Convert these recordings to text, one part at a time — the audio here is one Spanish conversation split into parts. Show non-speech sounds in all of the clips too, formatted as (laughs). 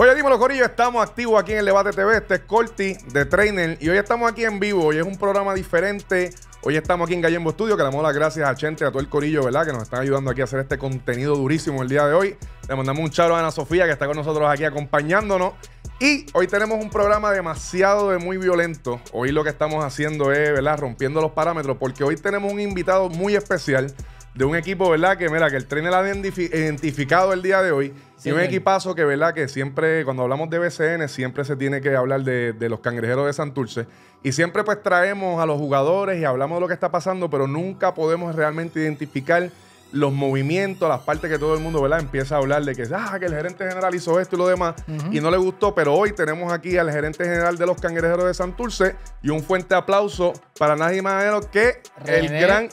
Oye, dímelo, Corillo, estamos activos aquí en el Debate TV. Este es Corti de Trainer y hoy estamos aquí en vivo. Hoy es un programa diferente. Hoy estamos aquí en Gallembo Studio, que le damos las gracias a Chente, a todo el Corillo, ¿verdad? Que nos están ayudando aquí a hacer este contenido durísimo el día de hoy. Le mandamos un charo a Ana Sofía, que está con nosotros aquí acompañándonos. Y hoy tenemos un programa demasiado de muy violento. Hoy lo que estamos haciendo es, ¿verdad? Rompiendo los parámetros, porque hoy tenemos un invitado muy especial de un equipo, ¿verdad? Que mira, que el trainer ha identifi- identificado el día de hoy. Sí, y un bien. equipazo que, ¿verdad? Que siempre, cuando hablamos de BCN, siempre se tiene que hablar de, de los cangrejeros de Santurce. Y siempre pues traemos a los jugadores y hablamos de lo que está pasando, pero nunca podemos realmente identificar los movimientos, las partes que todo el mundo, ¿verdad? Empieza a hablar de que, ah, que el gerente general hizo esto y lo demás, y no le gustó, pero hoy tenemos aquí al gerente general de los cangrejeros de Santurce y un fuerte aplauso para nadie más que el gran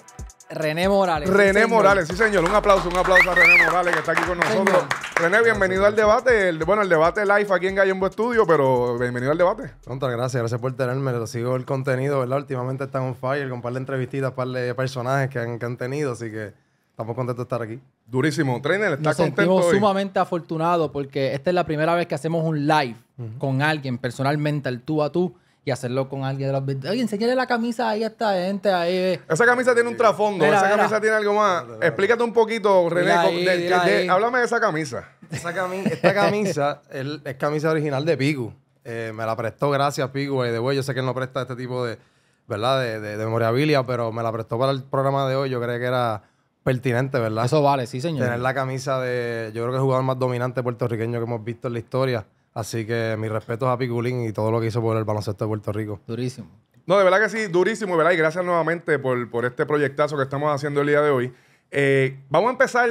René Morales. René. Morales, sí señor, un aplauso, un aplauso a René Morales que está aquí con nosotros. René, bienvenido al debate, el- bueno, el debate live aquí en Gallembo Studio, pero bienvenido al debate. Contra, gracias, gracias por tenerme. Lo sigo el contenido, ¿verdad? Últimamente están on fire con un par de entrevistitas, un par de personajes que han, que han tenido, así que estamos contentos de estar aquí. Durísimo. Trainer, ¿está Nos contento sentimos hoy? sumamente afortunados porque esta es la primera vez que hacemos un live con alguien personalmente, al tú a tú, y hacerlo con alguien de los... Oye, enséñale la camisa ahí a esta gente, ahí. eh. Esa camisa tiene un trasfondo, Mira, esa mira. camisa tiene algo más. Explícate un poquito, René, ahí, de- háblame de esa camisa. Esa cami- esta camisa es camisa original de Pigu. Eh, me la prestó gracias Pigu. de yo sé que él no presta este tipo de, ¿verdad? De, de, de memorabilia, pero me la prestó para el programa de hoy. Yo creo que era pertinente, ¿verdad? Eso vale, sí, señor. Tener la camisa de, yo creo que el jugador más dominante puertorriqueño que hemos visto en la historia. Así que mis respetos a Piculín y todo lo que hizo por el baloncesto de Puerto Rico. Durísimo. No, de verdad que sí, durísimo, ¿verdad? Y gracias nuevamente por, por este proyectazo que estamos haciendo el día de hoy. Eh, vamos a empezar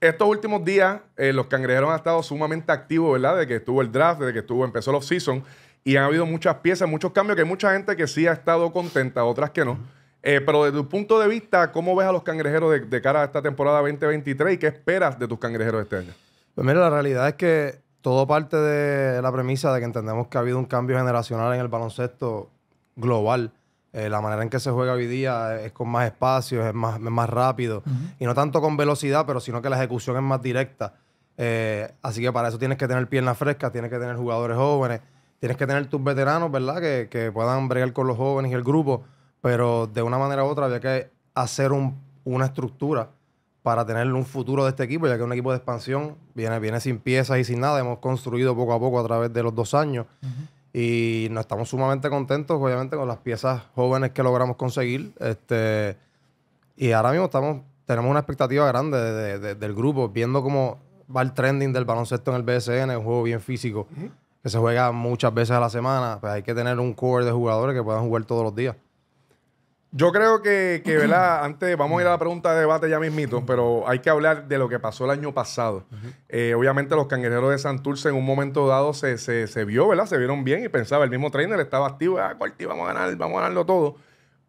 estos últimos días. eh, los cangrejeros han estado sumamente activos, ¿verdad? De que estuvo el draft, de que estuvo, empezó el off-season. Y han habido muchas piezas, muchos cambios, que hay mucha gente que sí ha estado contenta, otras que no. Eh, pero desde tu punto de vista, ¿cómo ves a los cangrejeros de, de cara a esta temporada 2023 y qué esperas de tus cangrejeros este año? Pues mira, la realidad es que todo parte de la premisa de que entendemos que ha habido un cambio generacional en el baloncesto global. Eh, la manera en que se juega hoy día es con más espacios, es más, es más rápido. Y no tanto con velocidad, pero sino que la ejecución es más directa. Eh, así que para eso tienes que tener piernas frescas, tienes que tener jugadores jóvenes, tienes que tener tus veteranos, ¿verdad? Que, que puedan bregar con los jóvenes y el grupo. Pero de una manera u otra había que hacer un- una estructura para tener un futuro de este equipo, ya que es un equipo de expansión, viene, viene sin piezas y sin nada, hemos construido poco a poco a través de los dos años. Y nos estamos sumamente contentos, obviamente, con las piezas jóvenes que logramos conseguir. Este, y ahora mismo estamos, tenemos una expectativa grande de- de- de- del grupo, viendo cómo va el trending del baloncesto en el BSN, un juego bien físico, que se juega muchas veces a la semana, pues hay que tener un core de jugadores que puedan jugar todos los días. Yo creo que, que, ¿verdad? Antes, vamos a ir a la pregunta de debate ya mismito, pero hay que hablar de lo que pasó el año pasado. Eh, obviamente los cangrejeros de Santurce en un momento dado se, se, se vio, ¿verdad? Se vieron bien y pensaba, el mismo trainer estaba activo, ah, Corti, vamos a ganar, vamos a ganarlo todo.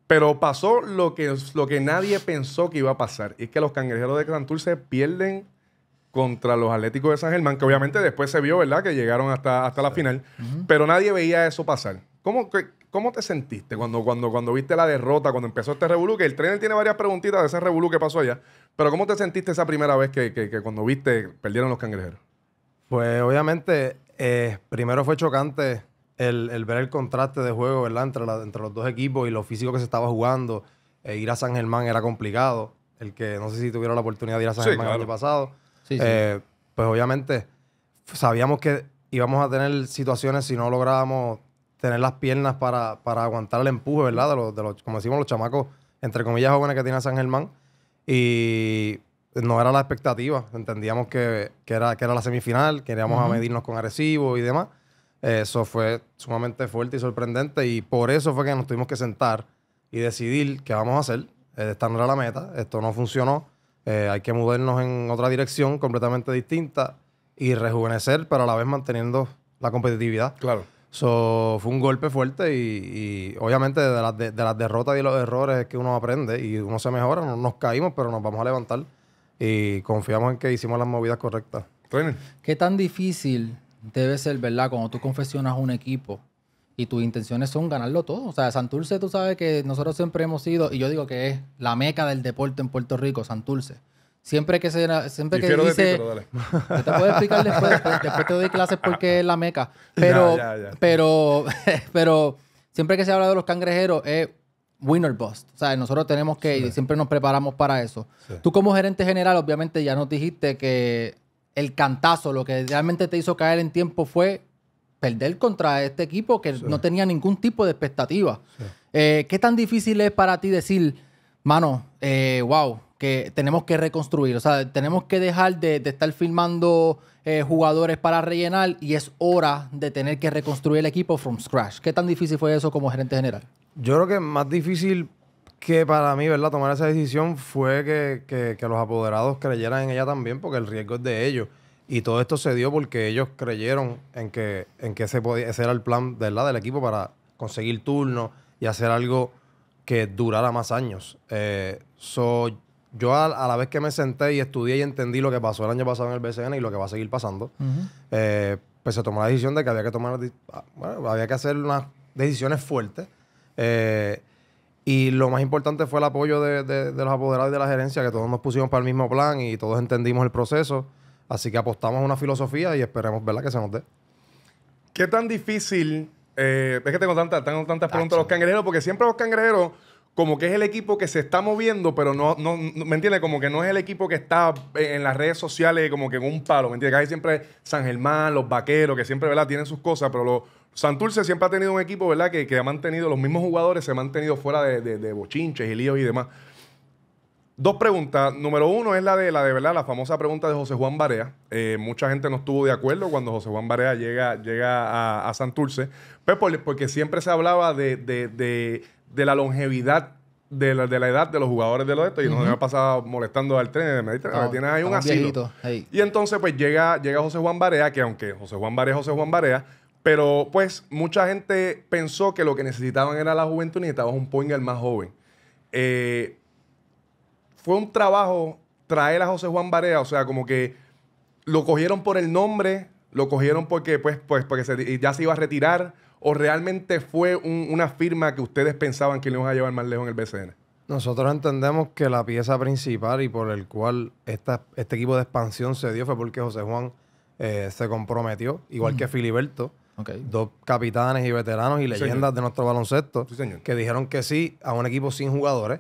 Pero pasó lo que, lo que nadie pensó que iba a pasar. Y es que los cangrejeros de Santurce pierden contra los Atléticos de San Germán, que obviamente después se vio, ¿verdad? Que llegaron hasta, hasta la final, pero nadie veía eso pasar. ¿Cómo, que- cómo te sentiste cuando, cuando, cuando viste la derrota, cuando empezó este revolú? Que el trainer tiene varias preguntitas de ese revolú que pasó allá, pero ¿cómo te sentiste esa primera vez que, que- que cuando viste perdieron los cangrejeros? Pues obviamente, eh, primero fue chocante el, el ver el contraste de juego, ¿verdad? Entre, la- entre los dos equipos y lo físico que se estaba jugando. Eh, ir a San Germán era complicado. El que no sé si tuvieron la oportunidad de ir a San Sí, Germán el año pasado. Sí, sí. Eh, pues obviamente sabíamos que íbamos a tener situaciones si no lográbamos tener las piernas para, para aguantar el empuje, ¿verdad? De los, de los, como decimos, los chamacos, entre comillas, jóvenes que tiene San Germán. Y no era la expectativa. Entendíamos que, que era, que era la semifinal, queríamos a medirnos con Arecibo y demás. Eso fue sumamente fuerte y sorprendente y por eso fue que nos tuvimos que sentar y decidir qué vamos a hacer. Eh, esta no era la meta, esto no funcionó. Eh, hay que movernos en otra dirección completamente distinta y rejuvenecer, pero a la vez manteniendo la competitividad. Claro. So, fue un golpe fuerte y, y obviamente de las, de, de las derrotas y los errores es que uno aprende y uno se mejora. No nos caímos, pero nos vamos a levantar y confiamos en que hicimos las movidas correctas. Trainer. ¿Qué tan difícil debe ser, verdad, cuando tú confesionas un equipo y tus intenciones son ganarlo todo? O sea, Santurce, tú sabes que nosotros siempre hemos sido, y yo digo que es la meca del deporte en Puerto Rico, Santurce. Siempre que se siempre que Difiero de ti, dice pero dale. yo te puedo explicar después, (laughs) después, después te doy clases porque es la meca. Pero, Ya, ya, ya. pero, (laughs) pero siempre que se habla de los cangrejeros es winner bust. O sea, nosotros tenemos que, y siempre nos preparamos para eso. Tú como gerente general, obviamente ya nos dijiste que el cantazo, lo que realmente te hizo caer en tiempo fue perder contra este equipo que no tenía ningún tipo de expectativa. Eh, ¿Qué tan difícil es para ti decir, mano, eh, wow, que tenemos que reconstruir? O sea, tenemos que dejar de, estar filmando eh, jugadores para rellenar y es hora de tener que reconstruir el equipo from scratch. ¿Qué tan difícil fue eso como gerente general? Yo creo que más difícil que para mí, ¿verdad? Tomar esa decisión fue que, que- los apoderados creyeran en ella también, porque el riesgo es de ellos. Y todo esto se dio porque ellos creyeron en que, en que ese, podía, ese era el plan ¿verdad? del equipo para conseguir turnos y hacer algo que durara más años. Eh, yo a, a la vez que me senté y estudié y entendí lo que pasó el año pasado en el BCN y lo que va a seguir pasando, eh, pues se tomó la decisión de que había que tomar, ah, bueno, había que hacer unas decisiones fuertes. Eh, y lo más importante fue el apoyo de, de- de los apoderados y de la gerencia, que todos nos pusimos para el mismo plan y todos entendimos el proceso. Así que apostamos a una filosofía y esperemos ¿verdad? que se nos dé. ¿Qué tan difícil? eh, es que tengo tantas, tengo tantas preguntas a los cangrejeros, porque siempre los cangrejeros, como que es el equipo que se está moviendo, pero no, no, ¿me entiendes? Como que no es el equipo que está en las redes sociales como que en un palo, ¿me entiendes? Hay siempre San Germán, los vaqueros, que siempre, ¿verdad? Tienen sus cosas, pero los Santurce siempre ha tenido un equipo, ¿verdad? Que, que ha mantenido, los mismos jugadores se han mantenido fuera de, de- bochinches y líos y demás. Dos preguntas. Número uno es la de la de verdad, la famosa pregunta de José Juan Barea. Eh, mucha gente no estuvo de acuerdo cuando José Juan Barea llega, llega a, a Santurce, pues por- porque siempre se hablaba de- de- la longevidad de la, de la edad de los jugadores de los estos. Y nos había pasado molestando al tren. Me dice, Estamos- tienes ahí un asilo. Y entonces, pues llega, llega José Juan Barea, que aunque José Juan Barea es José Juan Barea, pero pues mucha gente pensó que lo que necesitaban era la juventud y necesitaban un poingal más joven. Eh, fue un trabajo traer a José Juan Barea, o sea, como que lo cogieron por el nombre, lo cogieron porque, pues, pues, porque se- ya se iba a retirar, o realmente fue un- una firma que ustedes pensaban que le iban a llevar más lejos en el BCN. Nosotros entendemos que la pieza principal y por el cual esta- este equipo de expansión se dio fue porque José Juan eh, se comprometió, igual que Filiberto, dos capitanes y veteranos y leyendas de nuestro baloncesto, Sí, señor. que dijeron que sí a un equipo sin jugadores,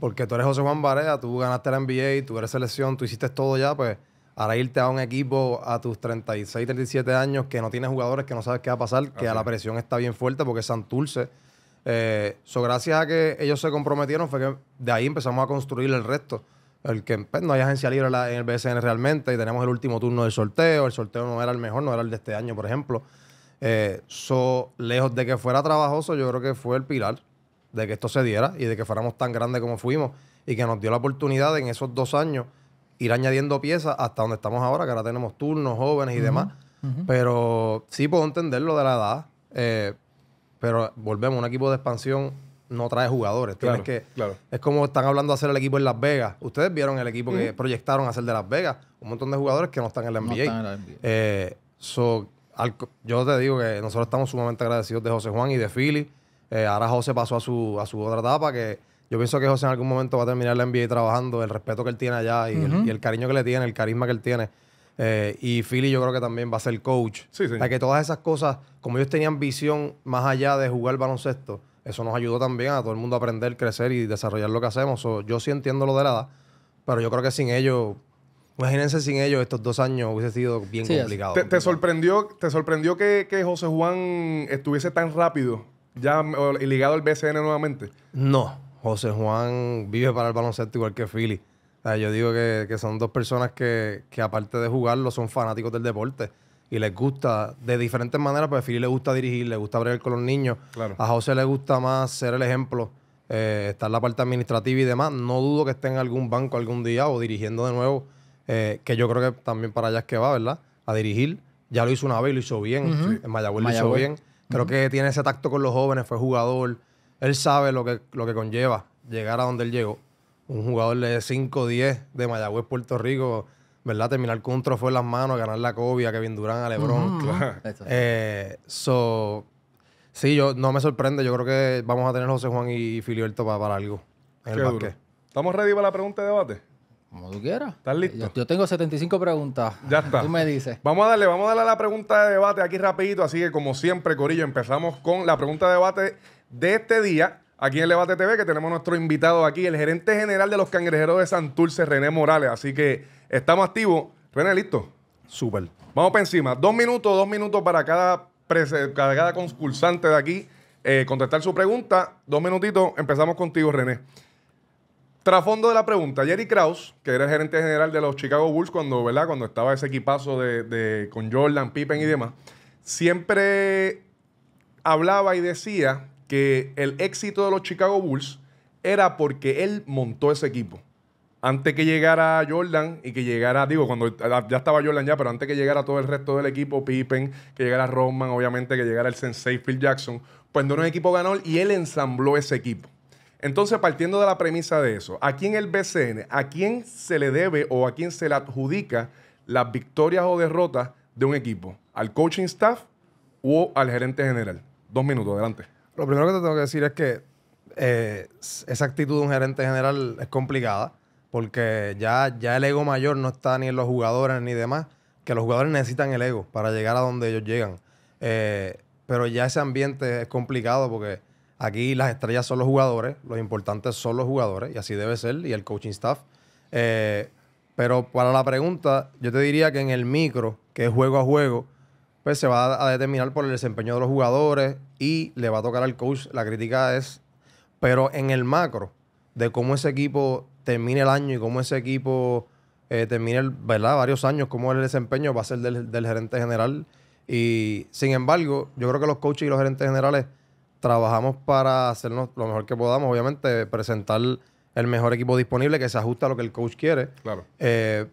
porque tú eres José Juan Barea, tú ganaste la NBA, tú eres selección, tú hiciste todo ya, pues ahora irte a un equipo a tus 36, 37 años que no tiene jugadores, que no sabes qué va a pasar, que a la presión está bien fuerte porque es Santurce. Eh, so, gracias a que ellos se comprometieron, fue que de ahí empezamos a construir el resto. El que pues, no hay agencia libre en el BSN realmente y tenemos el último turno del sorteo. El sorteo no era el mejor, no era el de este año, por ejemplo. Eh, so, lejos de que fuera trabajoso, yo creo que fue el pilar de que esto se diera y de que fuéramos tan grandes como fuimos y que nos dio la oportunidad en esos dos años ir añadiendo piezas hasta donde estamos ahora, que ahora tenemos turnos, jóvenes y demás. Pero sí puedo entender lo de la edad, eh, pero volvemos, un equipo de expansión no trae jugadores. Tienes Claro, que, claro. Es como están hablando de hacer el equipo en Las Vegas. Ustedes vieron el equipo que proyectaron hacer de Las Vegas. Un montón de jugadores que no están en la No NBA. están en la NBA. Eh, so, al yo te digo que nosotros estamos sumamente agradecidos de José Juan y de Philly. Eh, ahora José pasó a su, a su otra etapa, que yo pienso que José en algún momento va a terminar la NBA trabajando, el respeto que él tiene allá y, el, y el cariño que le tiene, el carisma que él tiene. Eh, y Philly yo creo que también va a ser coach. Sí, señor. O sea, que todas esas cosas, como ellos tenían visión más allá de jugar baloncesto, eso nos ayudó también a todo el mundo a aprender, crecer y desarrollar lo que hacemos. So, yo sí entiendo lo de la edad, pero yo creo que sin ellos, imagínense sin ellos estos dos años hubiese sido bien Sí, complicado. ¿Te, te sorprendió, te sorprendió que, que José Juan estuviese tan rápido, ya ligado al BCN nuevamente? No, José Juan vive para el baloncesto igual que Philly. O sea, yo digo que, que son dos personas que, que aparte de jugarlo son fanáticos del deporte y les gusta de diferentes maneras, pues a Philly le gusta dirigir, le gusta bregar con los niños. Claro. A José le gusta más ser el ejemplo, eh, estar en la parte administrativa y demás. No dudo que esté en algún banco algún día o dirigiendo de nuevo, eh, que yo creo que también para allá es que va, ¿verdad? A dirigir. Ya lo hizo una vez y lo hizo bien. En Mayagüez lo hizo bien. Creo que tiene ese tacto con los jóvenes, fue jugador. Él sabe lo que, lo que conlleva llegar a donde él llegó. Un jugador de 5-10 de Mayagüez, Puerto Rico, ¿verdad? Terminar con un trofeo en las manos, ganar la COVID a Kevin Durant, a LeBron. Eso. Eh, so, sí, yo no me sorprende. Yo creo que vamos a tener José Juan y Filiberto para, para algo en Qué el duro. ¿Estamos ready para la pregunta de debate? Como tú quieras. ¿Estás listo? Yo, yo tengo 75 preguntas. Ya está. Tú me dices. Vamos a darle, vamos a darle a la pregunta de debate aquí rapidito, así que como siempre, Corillo, empezamos con la pregunta de debate de este día, aquí en Debate TV, que tenemos nuestro invitado aquí, el gerente general de los cangrejeros de Santurce, René Morales. Así que estamos activos. René, listo. Súper. Vamos para encima. Dos minutos, dos minutos para cada, cada concursante de aquí eh, contestar su pregunta. Dos minutitos. Empezamos contigo, René. Trasfondo de la pregunta. Jerry Krause, que era el gerente general de los Chicago Bulls cuando, ¿verdad? cuando estaba ese equipazo de, de- con Jordan, Pippen y demás, siempre hablaba y decía que el éxito de los Chicago Bulls era porque él montó ese equipo. Antes que llegara Jordan y que llegara, digo, cuando ya estaba Jordan ya, pero antes que llegara todo el resto del equipo, Pippen, que llegara Rodman, obviamente que llegara el Sensei Phil Jackson, pues no era un equipo ganador y él ensambló ese equipo. Entonces, partiendo de la premisa de eso, aquí en el BCN, ¿a quién se le debe o a quién se le adjudica las victorias o derrotas de un equipo? ¿Al coaching staff o al gerente general? Dos minutos, adelante. Lo primero que te tengo que decir es que eh, esa actitud de un gerente general es complicada porque ya, ya el ego mayor no está ni en los jugadores ni demás, que los jugadores necesitan el ego para llegar a donde ellos llegan. Eh, pero ya ese ambiente es complicado porque aquí las estrellas son los jugadores, los importantes son los jugadores y así debe ser y el coaching staff. Eh, pero para la pregunta, yo te diría que en el micro, que es juego a juego, pues se va a determinar por el desempeño de los jugadores y le va a tocar al coach. La crítica es, pero en el macro, de cómo ese equipo termine el año y cómo ese equipo eh, termine, el- ¿verdad? Varios años, cómo el desempeño va a ser del, del gerente general. Y sin embargo, yo creo que los coaches y los gerentes generales trabajamos para hacernos lo mejor que podamos, obviamente, presentar el mejor equipo disponible que se ajuste a lo que el coach quiere. Claro. Eh,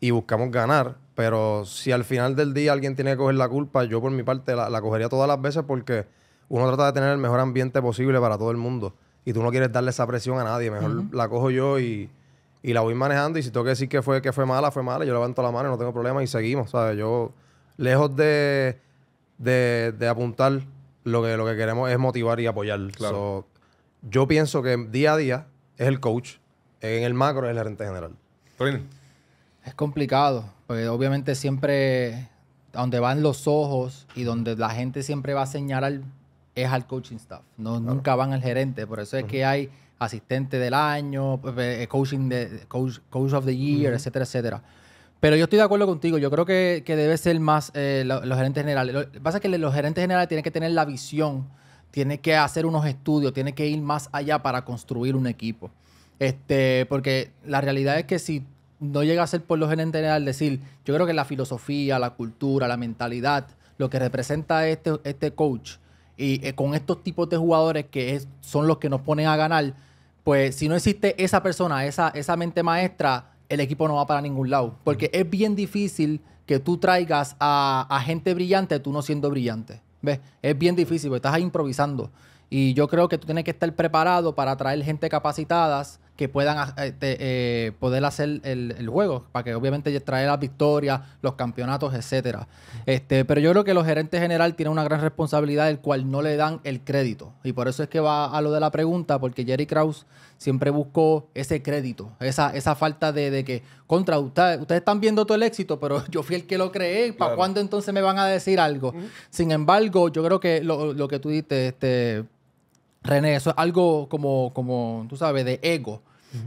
y buscamos ganar. Pero si al final del día alguien tiene que coger la culpa, yo por mi parte la, la cogería todas las veces porque uno trata de tener el mejor ambiente posible para todo el mundo. Y tú no quieres darle esa presión a nadie. Mejor la cojo yo y, y la voy manejando. Y si tengo que decir que fue, que fue mala, fue mala. Yo levanto la mano y no tengo problema y seguimos. ¿sabes? Yo, lejos de, de, de apuntar, lo que, lo que queremos es motivar y apoyar. Claro. So, yo pienso que día a día es el coach. En el macro es el gerente general. Es complicado, porque obviamente siempre donde van los ojos y donde la gente siempre va a señalar es al coaching staff. No, Nunca van al gerente. Por eso es que hay asistente del año, eh, coaching de, coach, coach of the year, etcétera, etcétera. Pero yo estoy de acuerdo contigo. Yo creo que, debe ser más eh, lo- los gerentes generales. Lo que pasa es que los gerentes generales tienen que tener la visión, tienen que hacer unos estudios, tienen que ir más allá para construir un equipo. Este, porque la realidad es que si no llega a ser por los gerentes generales decir, yo creo que la filosofía, la cultura, la mentalidad, lo que representa este, este coach y eh, con estos tipos de jugadores que son los que nos ponen a ganar, pues si no existe esa persona, esa, esa mente maestra, el equipo no va para ningún lado. Porque es bien difícil que tú traigas a, gente brillante, tú no siendo brillante. ¿Ves? Es bien difícil, porque estás ahí improvisando. Y yo creo que tú tienes que estar preparado para traer gente capacitadas que puedan ah, eh, te- eh, poder hacer el, el juego, para que obviamente traer las victorias, los campeonatos, etcétera. Este, pero yo creo que los gerentes general tienen una gran responsabilidad, el cual no le dan el crédito. Y por eso es que va a lo de la pregunta, porque Jerry Krause siempre buscó ese crédito, esa, esa falta de, de que, contra, usted- ustedes están viendo todo el éxito, pero (laughs) yo fui el que lo creé, ¿para Claro. cuándo entonces me van a decir algo? Sin embargo, yo creo que lo, lo que tú dijiste, este, René, eso es algo como, como tú sabes, de ego.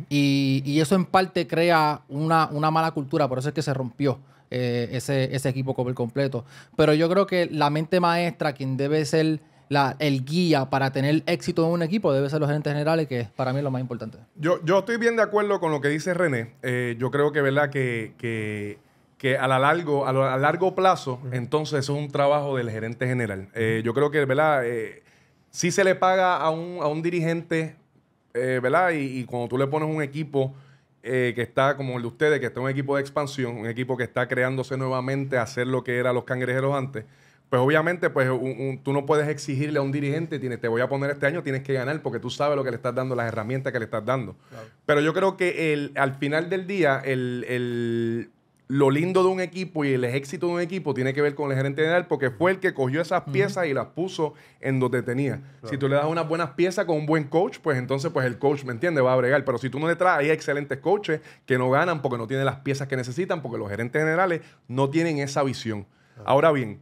y, y eso en parte crea una, una mala cultura, por eso es que se rompió eh, ese, ese equipo por completo. Pero yo creo que la mente maestra, quien debe ser la, el guía para tener éxito en un equipo, debe ser los gerentes generales, que para mí es lo más importante. Yo, yo estoy bien de acuerdo con lo que dice René. Eh, yo creo que, ¿verdad? Que, que, que a, la largo, a, lo- a largo plazo, entonces eso es un trabajo del gerente general. Eh, yo creo que, ¿verdad? Sí se le paga a un, a un dirigente, eh, ¿verdad? Y, y cuando tú le pones un equipo eh, que está como el de ustedes, que está un equipo de expansión, un equipo que está creándose nuevamente a hacer lo que eran los cangrejeros antes, pues obviamente pues un- un- tú no puedes exigirle a un dirigente, tienes, te voy a poner este año, tienes que ganar porque tú sabes lo que le estás dando, las herramientas que le estás dando. Pero yo creo que el, al final del día, el, el- lo lindo de un equipo y el éxito de un equipo tiene que ver con el gerente general porque fue el que cogió esas piezas y las puso en donde tenía. Si tú le das unas buenas piezas con un buen coach, pues entonces pues el coach, ¿me entiendes? Va a bregar. Pero si tú no le traes, hay excelentes coaches que no ganan porque no tienen las piezas que necesitan, porque los gerentes generales no tienen esa visión. Ahora bien,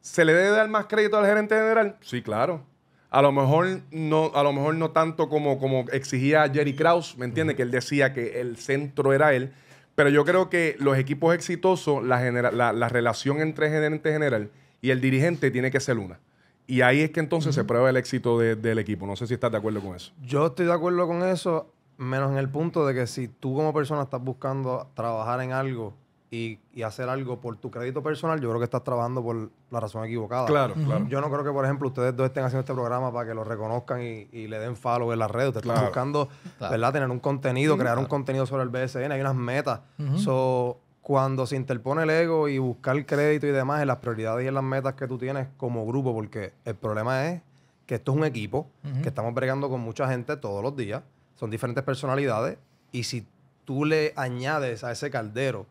¿se le debe dar más crédito al gerente general? Sí, claro. A lo mejor no, a lo mejor no tanto como, como exigía Jerry Krause, ¿me entiendes? Que él decía que el centro era él. Pero yo creo que los equipos exitosos, la, la, relación entre gerente general y el dirigente tiene que ser una. Y ahí es que entonces se prueba el éxito del equipo. No sé si estás de acuerdo con eso. Yo estoy de acuerdo con eso, menos en el punto de que si tú como persona estás buscando trabajar en algo y, hacer algo por tu crédito personal, yo creo que estás trabajando por la razón equivocada. Claro, claro. Yo no creo que, por ejemplo, ustedes dos estén haciendo este programa para que lo reconozcan y, le den follow en las redes. Ustedes están buscando, ¿verdad? Tener un contenido, crear un contenido sobre el BSN. Hay unas metas. so, cuando se interpone el ego y buscar crédito y demás en las prioridades y en las metas que tú tienes como grupo, porque el problema es que esto es un equipo, que estamos bregando con mucha gente todos los días, son diferentes personalidades, y si tú le añades a ese caldero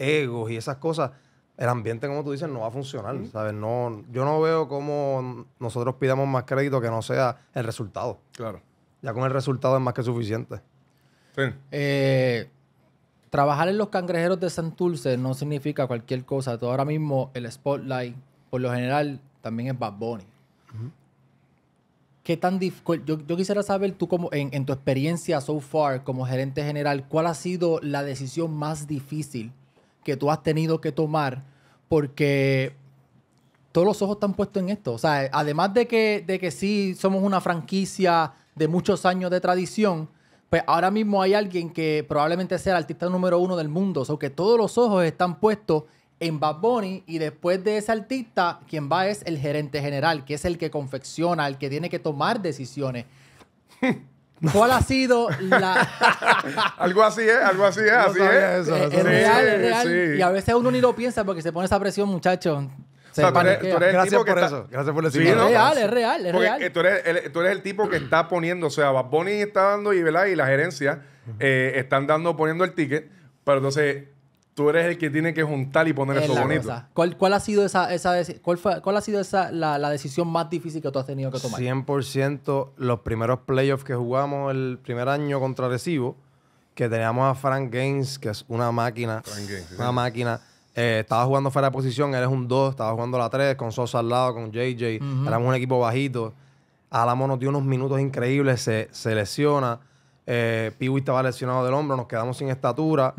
egos y esas cosas, el ambiente, como tú dices, no va a funcionar, ¿sabes? No, yo no veo cómo nosotros pidamos más crédito que no sea el resultado. Claro. Ya con el resultado es más que suficiente. Sí. Eh, trabajar en los cangrejeros de Santurce no significa cualquier cosa. Todo ahora mismo el spotlight, por lo general, también es Bad Bunny. ¿Qué tan yo, yo, quisiera saber, tú como en, en tu experiencia so far como gerente general, ¿cuál ha sido la decisión más difícil que tú has tenido que tomar porque todos los ojos están puestos en esto. O sea, además de que, de que sí somos una franquicia de muchos años de tradición, pues ahora mismo hay alguien que probablemente sea el artista número uno del mundo. O sea, que todos los ojos están puestos en Bad Bunny y después de ese artista, quien va es el gerente general, que es el que confecciona, el que tiene que tomar decisiones. (laughs) ¿Cuál ha sido la...? (laughs) algo así es, algo así es, así es. Eso, es, real, es real. Y a veces uno ni lo piensa porque se pone esa presión, muchachos. Gracias por eso. Gracias por decirlo. es real, es real, es real. Tú eres, el, tú eres, el, tipo que está poniendo, o sea, Bad está dando y, ¿verdad? y la gerencia eh, están dando, poniendo el ticket, pero entonces tú eres el que tiene que juntar y poner eso bonito. ¿Cuál, ¿Cuál, ha sido esa, esa cuál, fue, cuál ha sido esa la, la, decisión más difícil que tú has tenido que tomar? 100% los primeros playoffs que jugamos el primer año contra Recibo, que teníamos a Frank Gaines, que es una máquina. Frank Gaines, una máquina. Eh, estaba jugando fuera de posición, él es un 2, estaba jugando la 3, con Sosa al lado, con JJ. Éramos un equipo bajito. Álamo nos dio unos minutos increíbles, se, se lesiona. Eh, Piwi estaba lesionado del hombro, nos quedamos sin estatura.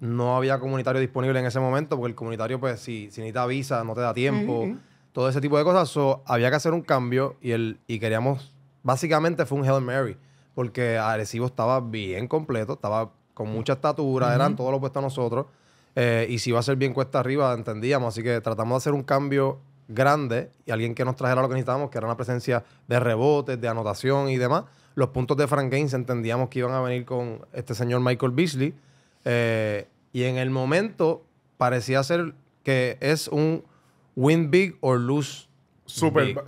No había comunitario disponible en ese momento, porque el comunitario, pues, si, si necesita visa, no te da tiempo. Todo ese tipo de cosas. había que hacer un cambio y, el, y queríamos. Básicamente fue un Hail Mary, porque Arecibo estaba bien completo, estaba con mucha estatura, eran todos los puestos a nosotros. Eh, y si iba a ser bien cuesta arriba, entendíamos. Así que tratamos de hacer un cambio grande y alguien que nos trajera lo que necesitábamos, que era una presencia de rebotes, de anotación y demás los puntos de Frank Gaines entendíamos que iban a venir con este señor Michael Beasley. Eh, y en el momento parecía ser que es un win big or lose super big.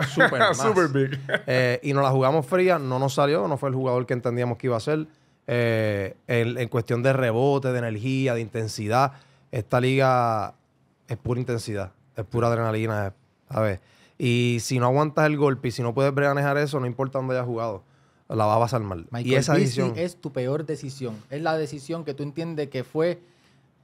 Super, (laughs) big. Eh, y nos la jugamos fría, no nos salió, no fue el jugador que entendíamos que iba a ser. Eh, en, cuestión de rebote, de energía, de intensidad, esta liga es pura intensidad, es pura adrenalina. A ver, y si no aguantas el golpe y si no puedes manejar eso, no importa dónde hayas jugado la va a pasar mal. y esa decisión es tu peor decisión. Es la decisión que tú entiendes que fue.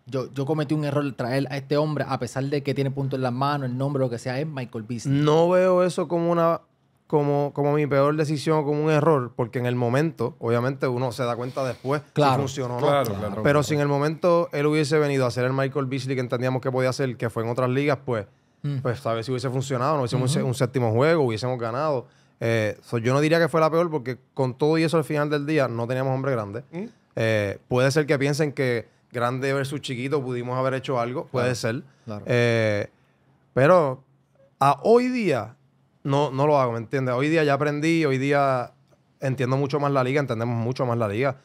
Yo, yo cometí un error traer a este hombre, a pesar de que tiene punto en las manos, el nombre, lo que sea, es Michael Beasley. No veo eso como una como, como mi peor decisión, como un error, porque en el momento, obviamente uno se da cuenta después claro, si funcionó o no. Pero si en el momento él hubiese venido a hacer el Michael Beasley que entendíamos que podía hacer, que fue en otras ligas, pues, mm. pues sabes si hubiese funcionado, no hubiésemos un séptimo juego, hubiésemos ganado. Eh, yo no diría que fue la peor porque con todo y eso al final del día no teníamos hombre grande. Mm. Eh, puede ser que piensen que grande versus chiquito pudimos haber hecho algo, puede ser. Eh, pero a hoy día no, no lo hago, ¿me entiendes? Hoy día ya aprendí, hoy día entiendo mucho más la liga, entendemos mucho más la liga.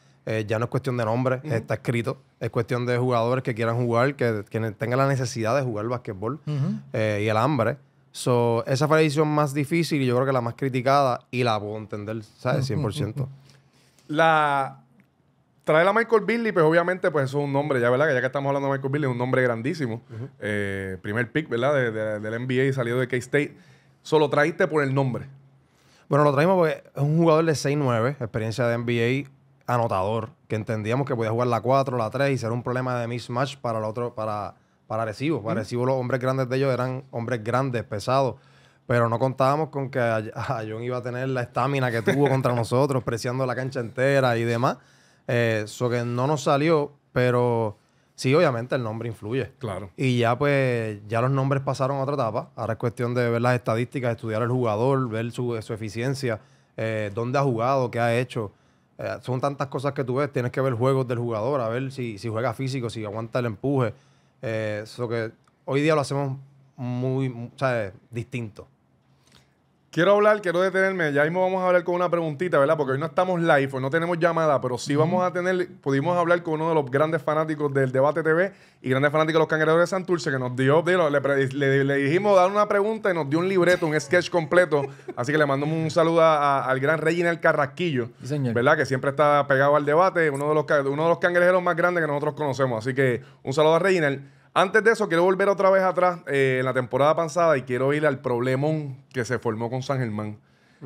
ya no es cuestión de nombre, está escrito. Es cuestión de jugadores que quieran jugar, que, tengan la necesidad de jugar basquetbol y el hambre. So, esa fue la decisión más difícil y yo creo que la más criticada y la puedo entender, ¿sabes? 100%. La... traer a Michael Billy, pues obviamente, pues eso es un nombre, ya, ¿verdad? Que ya que estamos hablando de Michael Billy, es un nombre grandísimo. Eh, primer pick, ¿verdad? De- de- del NBA y salido de K-State. Solo traíste por el nombre. Bueno, lo traímos porque es un jugador de 6'9, experiencia de NBA, anotador, que entendíamos que podía jugar la 4, la 3 y ser un problema de mismatch para el otro, para, para Arecibo. Para Arecibo los hombres grandes de ellos eran hombres grandes, pesados. Pero no contábamos con que a, (laughs) a John iba a tener la estamina que tuvo contra (laughs) nosotros, preciando la cancha entera y demás. Eso que no nos salió, pero sí, obviamente el nombre influye. Claro. Y ya pues, ya los nombres pasaron a otra etapa. Ahora es cuestión de ver las estadísticas, estudiar al jugador, ver su, su eficiencia, eh, dónde ha jugado, qué ha hecho. Eh, son tantas cosas que tú ves. Tienes que ver juegos del jugador, a ver si, si juega físico, si aguanta el empuje. Eh, Eso que hoy día lo hacemos muy, ¿sabes? distinto. Quiero hablar, quiero detenerme. Ya mismo vamos a hablar con una preguntita, ¿verdad? Porque hoy no estamos live, hoy no tenemos llamada, pero sí vamos a tener, pudimos hablar con uno de los grandes fanáticos del Debate TV y grandes fanáticos de los Cangrejeros de Santurce, que nos dio, digo, le, pre- le- le dijimos dar una pregunta y nos dio un libreto, un sketch completo. (laughs) Así que le mandamos un saludo a- a- al gran Reginald Carrasquillo, Sí, señor. ¿verdad? Que siempre está pegado al debate, uno de los, uno de los cangrejeros más grandes que nosotros conocemos. Así que un saludo a Reginald. Antes de eso, quiero volver otra vez atrás eh, en la temporada pasada y quiero ir al problemón que se formó con San Germán.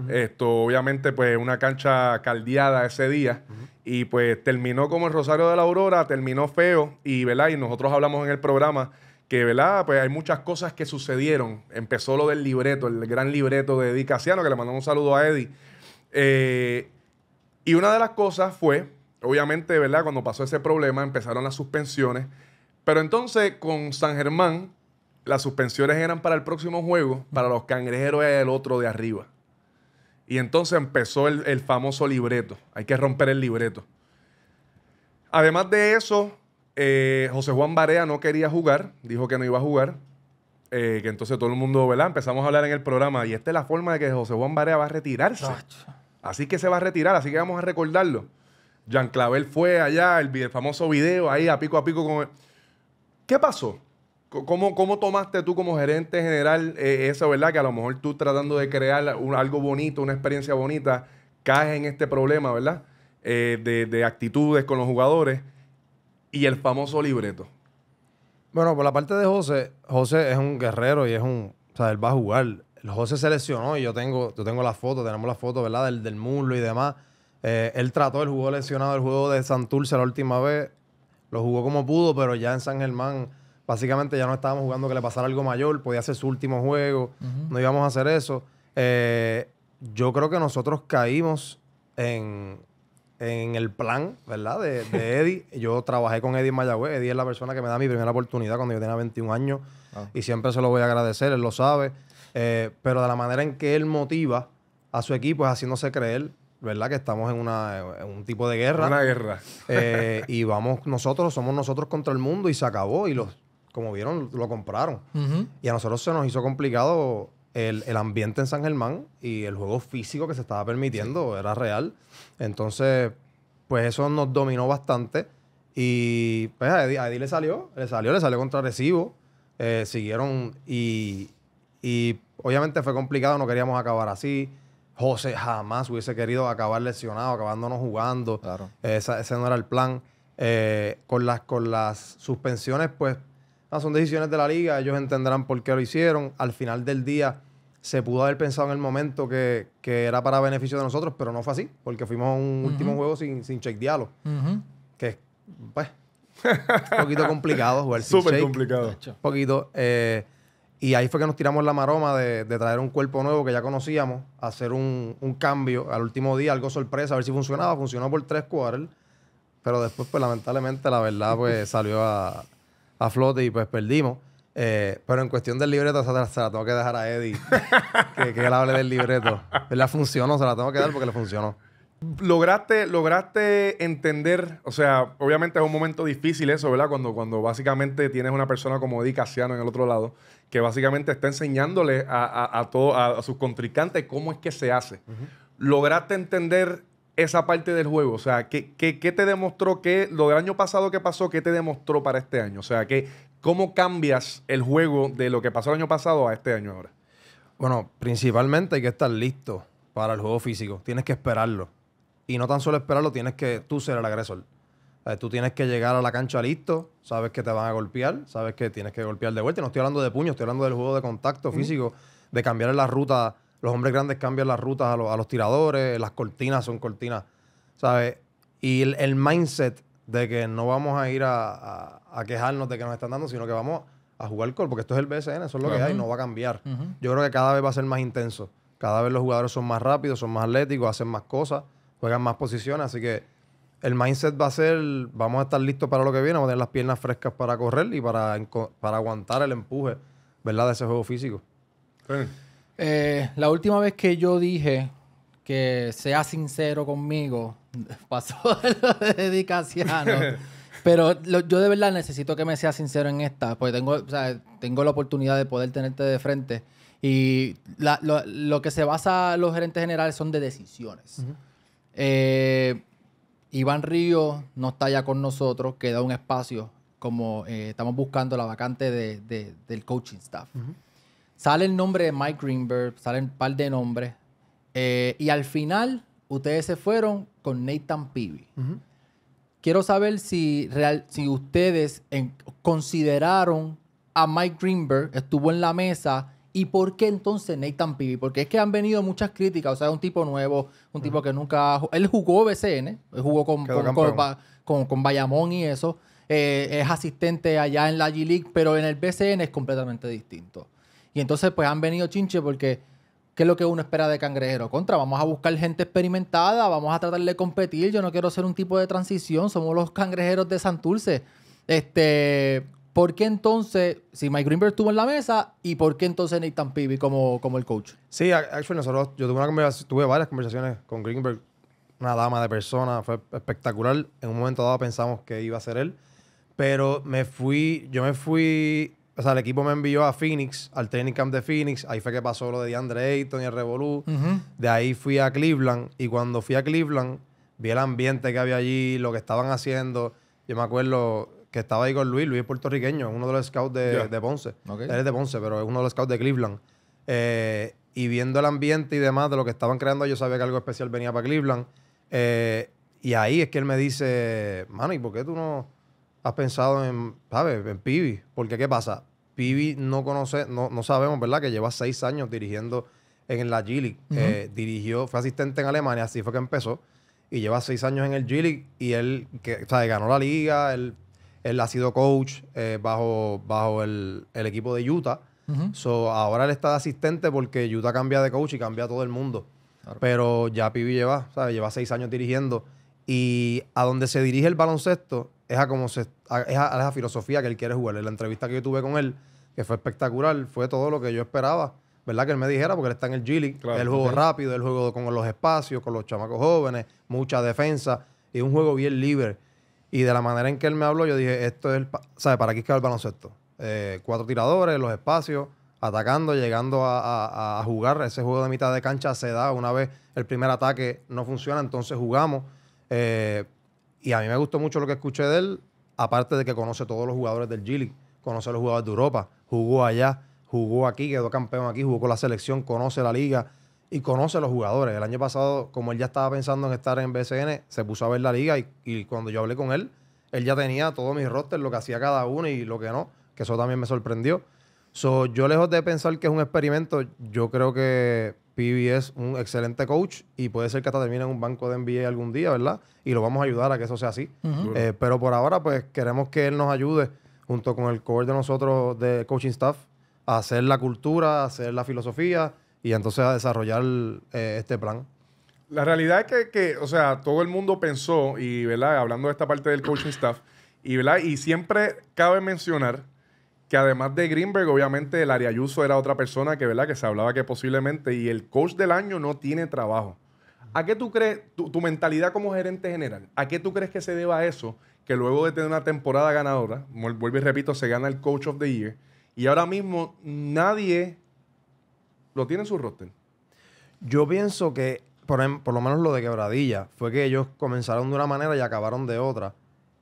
Esto, obviamente, pues una cancha caldeada ese día. Y pues terminó como el Rosario de la Aurora, terminó feo. Y, ¿verdad? Y nosotros hablamos en el programa que, ¿verdad? Pues hay muchas cosas que sucedieron. Empezó lo del libreto, el gran libreto de Eddie Casiano, que le mandamos un saludo a Eddie. Eh, y una de las cosas fue, obviamente, ¿verdad? Cuando pasó ese problema, empezaron las suspensiones. Pero entonces, con San Germán, las suspensiones eran para el próximo juego, para los cangrejeros era el otro de arriba. Y entonces empezó el, el famoso libreto. Hay que romper el libreto. Además de eso, eh, José Juan Barea no quería jugar, dijo que no iba a jugar. eh, que entonces todo el mundo, ¿verdad? Empezamos a hablar en el programa. Y esta es la forma de que José Juan Barea va a retirarse. Así que se va a retirar, así que vamos a recordarlo. Jean Clavel fue allá, el, famoso video ahí a pico a pico con... ¿Qué pasó? ¿Cómo, cómo tomaste tú como gerente general eh, eso, verdad? Que a lo mejor tú tratando de crear algo bonito, una experiencia bonita, caes en este problema, ¿verdad? Eh, de, de actitudes con los jugadores y el famoso libreto. Bueno, por la parte de José, José es un guerrero y es un. O sea, él va a jugar. El José se lesionó y yo tengo, yo tengo la foto, tenemos la foto, ¿verdad? Del, del muslo y demás. Eh, él trató, él jugó lesionado el juego de Santurce la última vez. Lo jugó como pudo, pero ya en San Germán, básicamente ya no estábamos jugando que le pasara algo mayor. Podía ser su último juego. No íbamos a hacer eso. Eh, yo creo que nosotros caímos en, en el plan, ¿verdad? De, de (laughs) Eddie. Yo trabajé con Eddie en Mayagüez. Eddie es la persona que me da mi primera oportunidad cuando yo tenía 21 años. Ah. Y siempre se lo voy a agradecer, él lo sabe. Eh, pero de la manera en que él motiva a su equipo es haciéndose creer, ¿verdad? Que estamos en, una, en un tipo de guerra. Una guerra. (laughs) Eh, y vamos nosotros, somos nosotros contra el mundo y se acabó. Y los, como vieron, lo compraron. Y a nosotros se nos hizo complicado el, el ambiente en San Germán y el juego físico que se estaba permitiendo era real. Entonces, pues eso nos dominó bastante. Y pues a Eddie, a Eddie le salió, le salió, le salió contra Recibo. Eh, siguieron y, y obviamente fue complicado, no queríamos acabar así. José jamás hubiese querido acabar lesionado, acabándonos jugando. Claro. Esa- ese no era el plan. Eh, con, las, con las suspensiones, pues, ah, son decisiones de la liga. Ellos entenderán por qué lo hicieron. Al final del día, se pudo haber pensado en el momento que, que era para beneficio de nosotros, pero no fue así, porque fuimos a un último juego sin, sin check diálogo. Ujú. Que, pues, un poquito complicado jugar sin (laughs) Súper shake. complicado. Un poquito. eh, y ahí fue que nos tiramos la maroma de, de traer un cuerpo nuevo que ya conocíamos, hacer un, un cambio al último día, algo sorpresa, a ver si funcionaba. Funcionó por tres quarters, pero después, pues lamentablemente, la verdad, pues (laughs) salió a, a flote y pues perdimos. Eh, pero en cuestión del libreto, se la, se la tengo que dejar a Eddie, que, que él hable del libreto. ¿Verdad? Funcionó, se la tengo que dar porque le funcionó. Lograste, lograste entender, o sea, obviamente es un momento difícil eso, ¿verdad? Cuando, cuando básicamente tienes una persona como Eddie Casiano en el otro lado, que básicamente está enseñándole a, a, a todo- a- a sus contrincantes cómo es que se hace. Lograste entender esa parte del juego, o sea, ¿qué, qué, qué te demostró que lo del año pasado que pasó, qué te demostró para este año? O sea, que, ¿cómo cambias el juego de lo que pasó el año pasado a este año ahora? Bueno, principalmente hay que estar listo para el juego físico. Tienes que esperarlo. Y no tan solo esperarlo, tienes que tú ser el agresor. Eh, tú tienes que llegar a la cancha listo, sabes que te van a golpear, sabes que tienes que golpear de vuelta. Y no estoy hablando de puños, estoy hablando del juego de contacto físico, de cambiar la ruta. Los hombres grandes cambian las rutas a, los- a los tiradores, las cortinas son cortinas, ¿sabes? Y el, el mindset de que no vamos a ir a, a- a quejarnos de que nos están dando, sino que vamos a jugar gol, porque esto es el BSN, eso es lo que hay, no va a cambiar. Yo creo que cada vez va a ser más intenso. Cada vez los jugadores son más rápidos, son más atléticos, hacen más cosas, juegan más posiciones, así que el mindset va a ser, vamos a estar listos para lo que viene, vamos a tener las piernas frescas para correr y para, para aguantar el empuje, ¿verdad? De ese juego físico. Eh, la última vez que yo dije que sea sincero conmigo, (laughs) pasó (laughs) lo de dedicación. (laughs) Pero lo- yo de verdad necesito que me sea sincero en esta, porque tengo, o sea, tengo la oportunidad de poder tenerte de frente. Y la- lo, lo que se basa los gerentes generales son de decisiones. Eh, Iván Río no está ya con nosotros, queda un espacio como eh, estamos buscando la vacante de- de- del coaching staff. Sale el nombre de Mike Greenberg, salen un par de nombres. eh, y al final, ustedes se fueron con Nathan Peavy. Quiero saber si, real, si ustedes en- consideraron a Mike Greenberg, estuvo en la mesa, y por qué entonces Nathan Peavy. Porque es que han venido muchas críticas, o sea, un tipo nuevo, un tipo que nunca... Él jugó BCN, él jugó con, con, con, con- con Bayamón y eso. eh, es asistente allá en la G-League, pero en el BCN es completamente distinto. Y entonces, pues han venido chinche porque, ¿qué es lo que uno espera de cangrejero? Contra, vamos a buscar gente experimentada, vamos a tratar de competir. Yo no quiero ser un tipo de transición, somos los cangrejeros de Santurce. Este, ¿Por qué entonces, si Mike Greenberg estuvo en la mesa, y por qué entonces Nathan Peavy como, como el coach? Sí, actually nosotros, yo tuve, una conversación- tuve varias conversaciones con Greenberg, una dama de persona, fue espectacular. En un momento dado pensamos que iba a ser él, pero me fui, yo me fui, o sea, el equipo me envió a Phoenix, al training camp de Phoenix, ahí fue que pasó lo de DeAndre Ayton y el Revolú. De ahí fui a Cleveland y cuando fui a Cleveland vi el ambiente que había allí, lo que estaban haciendo. Yo me acuerdo que estaba ahí con Luis, Luis es puertorriqueño, uno de los scouts de, Ya. de Ponce. Ok. Él es de Ponce, pero es uno de los scouts de Cleveland. Eh, y viendo el ambiente y demás de lo que estaban creando, yo sabía que algo especial venía para Cleveland. Eh, y ahí es que él me dice, mano, ¿y por qué tú no has pensado en, ¿sabes? En Pibi? Porque, ¿qué pasa? Pibi no conoce, no, no sabemos, ¿verdad? Que lleva seis años dirigiendo en la G-League. Eh, dirigió, fue asistente en Alemania, así fue que empezó. Y lleva seis años en el G-League y él, que, o sea, ganó la liga, él, él ha sido coach eh, bajo, bajo el, el equipo de Utah. So, ahora él está de asistente porque Utah cambia de coach y cambia a todo el mundo. Pero ya Pibi lleva, ¿sabes? Lleva seis años dirigiendo. Y a donde se dirige el baloncesto es a como se a- es a, a la filosofía que él quiere jugar. En la entrevista que yo tuve con él, que fue espectacular, fue todo lo que yo esperaba, ¿verdad? Que él me dijera, porque él está en el G-League. Claro, el juego rápido, el juego con los espacios, con los chamacos jóvenes, mucha defensa y un juego bien libre. Y de la manera en que él me habló, yo dije, esto es, ¿sabes? ¿Para qué es que va el baloncesto? Eh, cuatro tiradores, los espacios, atacando, llegando a, a- jugar. Ese juego de mitad de cancha se da una vez el primer ataque no funciona, entonces jugamos. Eh, y a mí me gustó mucho lo que escuché de él, aparte de que conoce todos los jugadores del G-League, conoce a los jugadores de Europa, jugó allá, jugó aquí, quedó campeón aquí, jugó con la selección, conoce la liga y conoce a los jugadores. El año pasado, como él ya estaba pensando en estar en BCN, se puso a ver la liga y, y cuando yo hablé con él, él ya tenía todos mis rosters, lo que hacía cada uno y lo que no, que eso también me sorprendió. So, yo lejos de pensar que es un experimento, yo creo que Pibi es un excelente coach y puede ser que hasta termine en un banco de NBA algún día, ¿verdad? Y lo vamos a ayudar a que eso sea así. Eh, pero por ahora, pues queremos que él nos ayude, junto con el core de nosotros de coaching staff, a hacer la cultura, a hacer la filosofía y entonces a desarrollar eh, este plan. La realidad es que, que, o sea, todo el mundo pensó, y, ¿verdad? Hablando de esta parte del coaching staff, y, ¿verdad? Y siempre cabe mencionar que además de Greenberg, obviamente, el Ayuso era otra persona que, ¿verdad? Que se hablaba que posiblemente, y el coach del año no tiene trabajo. ¿A qué tú crees, tu, tu mentalidad como gerente general, a qué tú crees que se deba eso? Que luego de tener una temporada ganadora, vuel- vuelvo y repito, se gana el Coach of the Year, y ahora mismo nadie lo tiene en su roster. Yo pienso que, por, em- por lo menos lo de Quebradilla, fue que ellos comenzaron de una manera y acabaron de otra.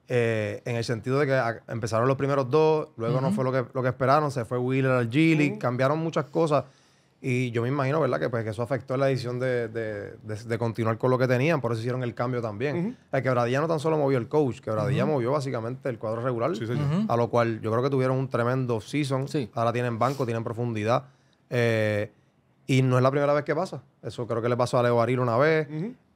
Eh, en el sentido de que a- empezaron los primeros dos, luego no fue lo que, lo que esperaron, se fue Wheeler al G League, cambiaron muchas cosas. Y yo me imagino, ¿verdad? Que, pues, que eso afectó la decisión de, de- de- de continuar con lo que tenían, por eso hicieron el cambio también. El Quebradilla no tan solo movió el coach, Quebradilla movió básicamente el cuadro regular. Sí. A lo cual yo creo que tuvieron un tremendo season. Sí. Ahora tienen banco, tienen profundidad. Eh, y no es la primera vez que pasa. Eso creo que le pasó a Leo Baril una vez.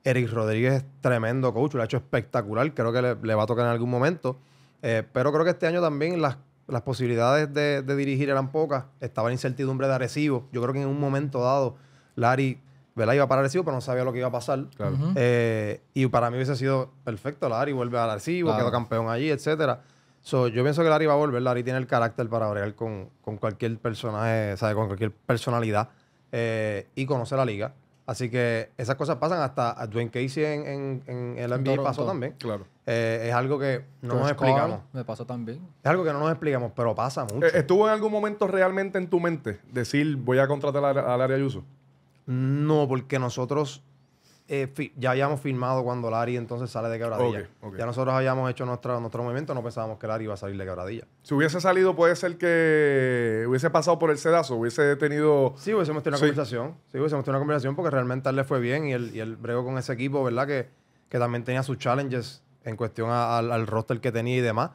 Eric Rodríguez es tremendo coach, lo ha hecho espectacular. Creo que le, le va a tocar en algún momento. Eh, pero creo que este año también las, las posibilidades de, de dirigir eran pocas. Estaba la incertidumbre de Arecibo. Yo creo que en un momento dado, Larry ¿verdad? iba para Arecibo, pero no sabía lo que iba a pasar. Claro. Eh, y para mí hubiese sido perfecto. Larry vuelve al Arecibo, Claro. quedó campeón allí, etcétera. So, yo pienso que Larry va a volver. Larry tiene el carácter para bregar con, con cualquier personaje, ¿sabe? con cualquier personalidad eh, y conoce la liga. Así que esas cosas pasan hasta a Dwayne Casey en, en, en el NBA pasó también. Claro. Eh, es algo que no nos explicamos. Carl, me pasó también. Es algo que no nos explicamos, pero pasa mucho. Eh, ¿Estuvo en algún momento realmente en tu mente decir voy a contratar al área Ayuso? No, porque nosotros eh, ya habíamos firmado cuando Larry entonces sale de quebradilla. Ya nosotros habíamos hecho nuestra, nuestro movimiento, no pensábamos que Larry iba a salir de quebradilla. Si hubiese salido, puede ser que hubiese pasado por el sedazo, hubiese tenido. Sí, hubiésemos tenido una Sí. conversación. Sí, hubiésemos tenido una conversación porque realmente a él le fue bien y él, y él bregó con ese equipo, ¿verdad? Que, que también tenía sus challenges en cuestión a- al, al roster que tenía y demás.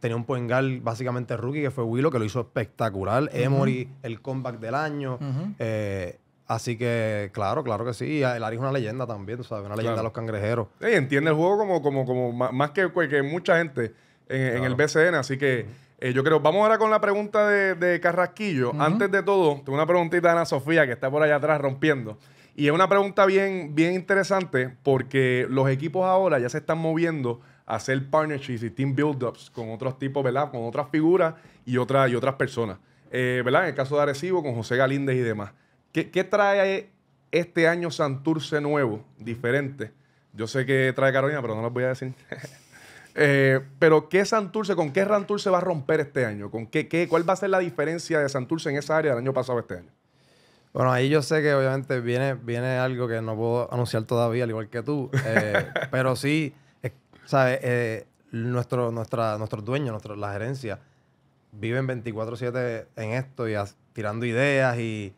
Tenía un point guard básicamente rookie que fue Willow, que lo hizo espectacular. Emory, el comeback del año. Eh, así que, claro, claro que sí. Larry es una leyenda también, sabes, una leyenda Claro. de los cangrejeros. Sí, entiende el juego como, como, como más que, que mucha gente en, en el BCN. Así que eh, yo creo, vamos ahora con la pregunta de, de Carrasquillo. Antes de todo, tengo una preguntita de Ana Sofía que está por allá atrás rompiendo. Y es una pregunta bien, bien interesante porque los equipos ahora ya se están moviendo a hacer partnerships y team build-ups con otros tipos, ¿verdad? Con otras figuras y, otras y otras personas. Eh, ¿Verdad? En el caso de Arecibo, con José Galíndez y demás. ¿Qué, qué trae este año Santurce nuevo, diferente? Yo sé que trae Carolina, pero no les voy a decir. (laughs) Eh, pero ¿qué Santurce, con qué Santurce va a romper este año? ¿Con qué, qué, ¿Cuál va a ser la diferencia de Santurce en esa área del año pasado este año? Bueno, ahí yo sé que obviamente viene, viene algo que no puedo anunciar todavía, al igual que tú. eh, (laughs) pero sí, es- ¿sabes? Eh, nuestro, nuestra, nuestros dueños, nuestro, la gerencia, viven 24-7 en esto y as- tirando ideas y,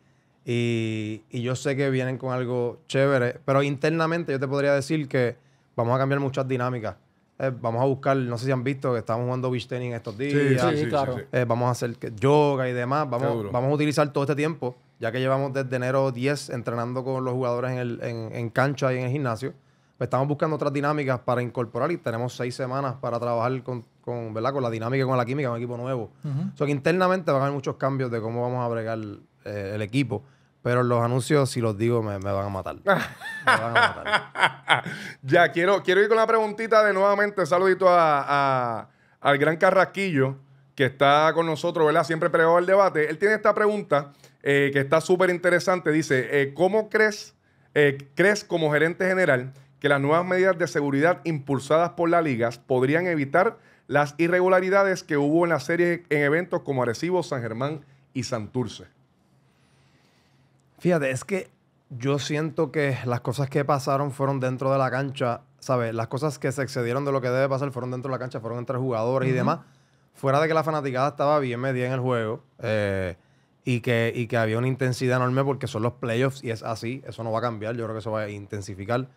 y, y yo sé que vienen con algo chévere. Pero internamente yo te podría decir que vamos a cambiar muchas dinámicas. Eh, vamos a buscar, no sé si han visto que estamos jugando beach tennis estos días. sí, claro. Eh, vamos a hacer yoga y demás. Vamos, vamos a utilizar todo este tiempo, ya que llevamos desde enero 10 entrenando con los jugadores en, el, en, en cancha y en el gimnasio. Pues estamos buscando otras dinámicas para incorporar y tenemos seis semanas para trabajar con, con, ¿verdad? con la dinámica y con la química, un equipo nuevo. O sea que internamente van a haber muchos cambios de cómo vamos a bregar eh, el equipo. Pero los anuncios, si los digo, me, me van a matar. (laughs) me van a matar. ya, quiero, quiero ir con la preguntita de nuevamente. Saludito a, a- al gran Carrasquillo, que está con nosotros, ¿verdad? Siempre pegado al debate. Él tiene esta pregunta eh, que está súper interesante. Dice, eh, ¿cómo crees, eh, crees como gerente general que las nuevas medidas de seguridad impulsadas por la liga podrían evitar las irregularidades que hubo en la serie en eventos como Arecibo, San Germán y Santurce? Fíjate, es que yo siento que las cosas que pasaron fueron dentro de la cancha, ¿sabes? Las cosas que se excedieron de lo que debe pasar fueron dentro de la cancha, fueron entre jugadores y demás. Fuera de que la fanaticada estaba bien medida en el juego eh, y, que, y que había una intensidad enorme porque son los playoffs y es así, eso no va a cambiar, yo creo que eso va a intensificar.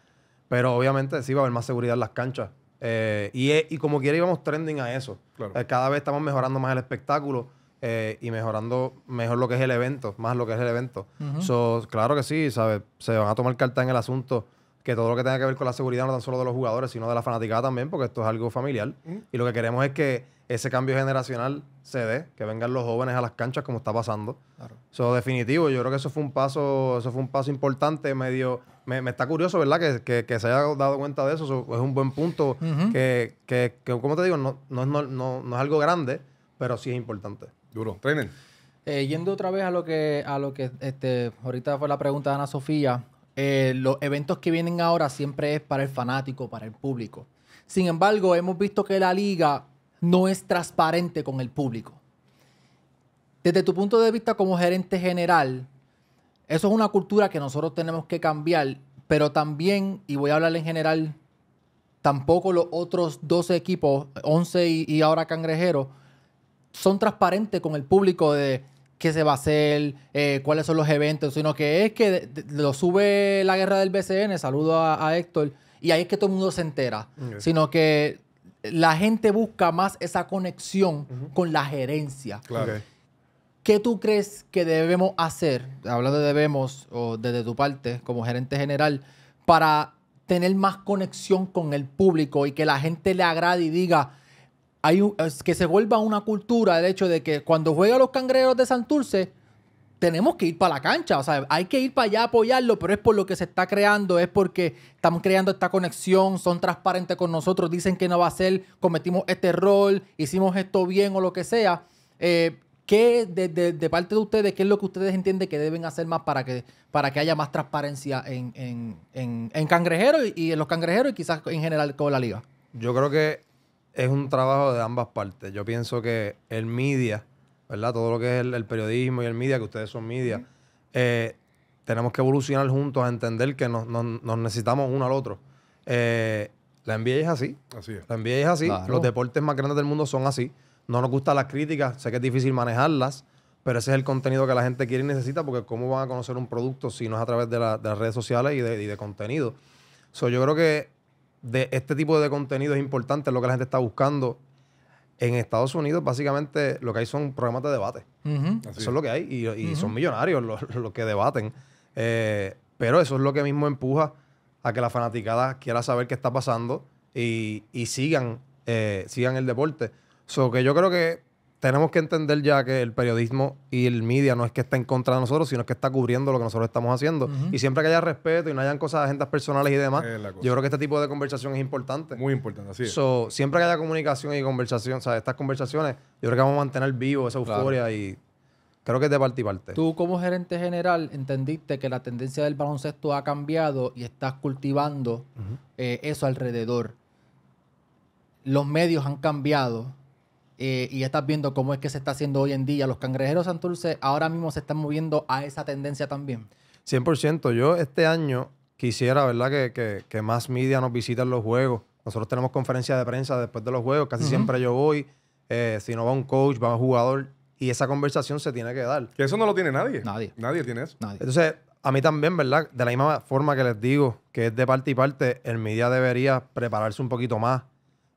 Pero obviamente sí va a haber más seguridad en las canchas. Eh, y, y como quiera íbamos trending a eso. Claro. Eh, cada vez estamos mejorando más el espectáculo eh, y mejorando mejor lo que es el evento, más lo que es el evento. So, claro que sí, ¿sabes? Se van a tomar carta en el asunto que todo lo que tenga que ver con la seguridad no tan solo de los jugadores, sino de la fanaticada también, porque esto es algo familiar. Y lo que queremos es que ese cambio generacional se dé, que vengan los jóvenes a las canchas como está pasando. Claro. So, definitivo, yo creo que eso fue un paso, eso fue un paso importante, medio, me, me está curioso, ¿verdad? Que, que- que se haya dado cuenta de eso, eso es un buen punto, que, que, que, como te digo, no, no, no, no, no es algo grande, pero sí es importante. Duro. Trainer. Eh, yendo otra vez a lo que, a lo que este, ahorita fue la pregunta de Ana Sofía, eh, los eventos que vienen ahora siempre es para el fanático, para el público. Sin embargo, hemos visto que la liga no es transparente con el público. Desde tu punto de vista como gerente general, eso es una cultura que nosotros tenemos que cambiar, pero también, y voy a hablar en general, tampoco los otros 12 equipos, 11 y, y ahora Cangrejero, son transparentes con el público de qué se va a hacer, eh, cuáles son los eventos, sino que es que de- de- lo sube la guerra del BCN, saludo a, a Héctor, y ahí es que todo el mundo se entera, sino que la gente busca más esa conexión con la gerencia. Claro. ¿Qué tú crees que debemos hacer, hablando de debemos o desde tu parte como gerente general, para tener más conexión con el público y que la gente le agrade y diga, hay un- que se vuelva una cultura el hecho de que cuando juegan los cangrejeros de Santurce, tenemos que ir para la cancha, o sea, hay que ir para allá a apoyarlo, pero es por lo que se está creando, es porque estamos creando esta conexión, son transparentes con nosotros, dicen que no va a ser, cometimos este error, hicimos esto bien o lo que sea. Eh, ¿Qué de, parte de ustedes, qué es lo que ustedes entienden que deben hacer más para que, para que haya más transparencia en, en, en, en cangrejeros y, y en los cangrejeros y quizás en general con la liga? Yo creo que es un trabajo de ambas partes. Yo pienso que el media, ¿verdad? Todo lo que es el, el periodismo y el media, que ustedes son media, eh, tenemos que evolucionar juntos a entender que nos, nos- nos necesitamos uno al otro. Eh, la NBA es así. Así es. La NBA es así. Claro. Los deportes más grandes del mundo son así. No nos gustan las críticas. Sé que es difícil manejarlas, pero ese es el contenido que la gente quiere y necesita porque ¿cómo van a conocer un producto si no es a través de, la- de las redes sociales y de, y de contenido? So, yo creo que de este tipo de contenido es importante, es lo que la gente está buscando. En Estados Unidos, básicamente, lo que hay son programas de debate. Eso es lo que hay. Y, y son millonarios los, los que debaten. Eh, pero eso es lo que mismo empuja a que la fanaticada quiera saber qué está pasando y, y sigan, eh, sigan el deporte. So que yo creo que tenemos que entender ya que el periodismo y el media no es que está en contra de nosotros, sino que está cubriendo lo que nosotros estamos haciendo. Y siempre que haya respeto y no hayan cosas, agendas personales y demás, yo creo que este tipo de conversación es importante. Muy importante, así es. So, siempre que haya comunicación y conversación, o sea, estas conversaciones, yo creo que vamos a mantener vivo esa euforia y creo que es de parte y parte. Tú como gerente general entendiste que la tendencia del baloncesto ha cambiado y estás cultivando eh, eso alrededor. Los medios han cambiado eh, y estás viendo cómo es que se está haciendo hoy en día. Los cangrejeros Santurce ahora mismo se están moviendo a esa tendencia también. 100%. Yo este año quisiera, ¿verdad? Que, que- que más media nos visiten los juegos. Nosotros tenemos conferencias de prensa después de los juegos. Casi siempre yo voy. Eh, si no va un coach, va un jugador. Y esa conversación se tiene que dar. Que eso no lo tiene nadie. Nadie. Nadie tiene eso. Nadie. Entonces, a mí también, ¿verdad? De la misma forma que les digo que es de parte y parte, el media debería prepararse un poquito más,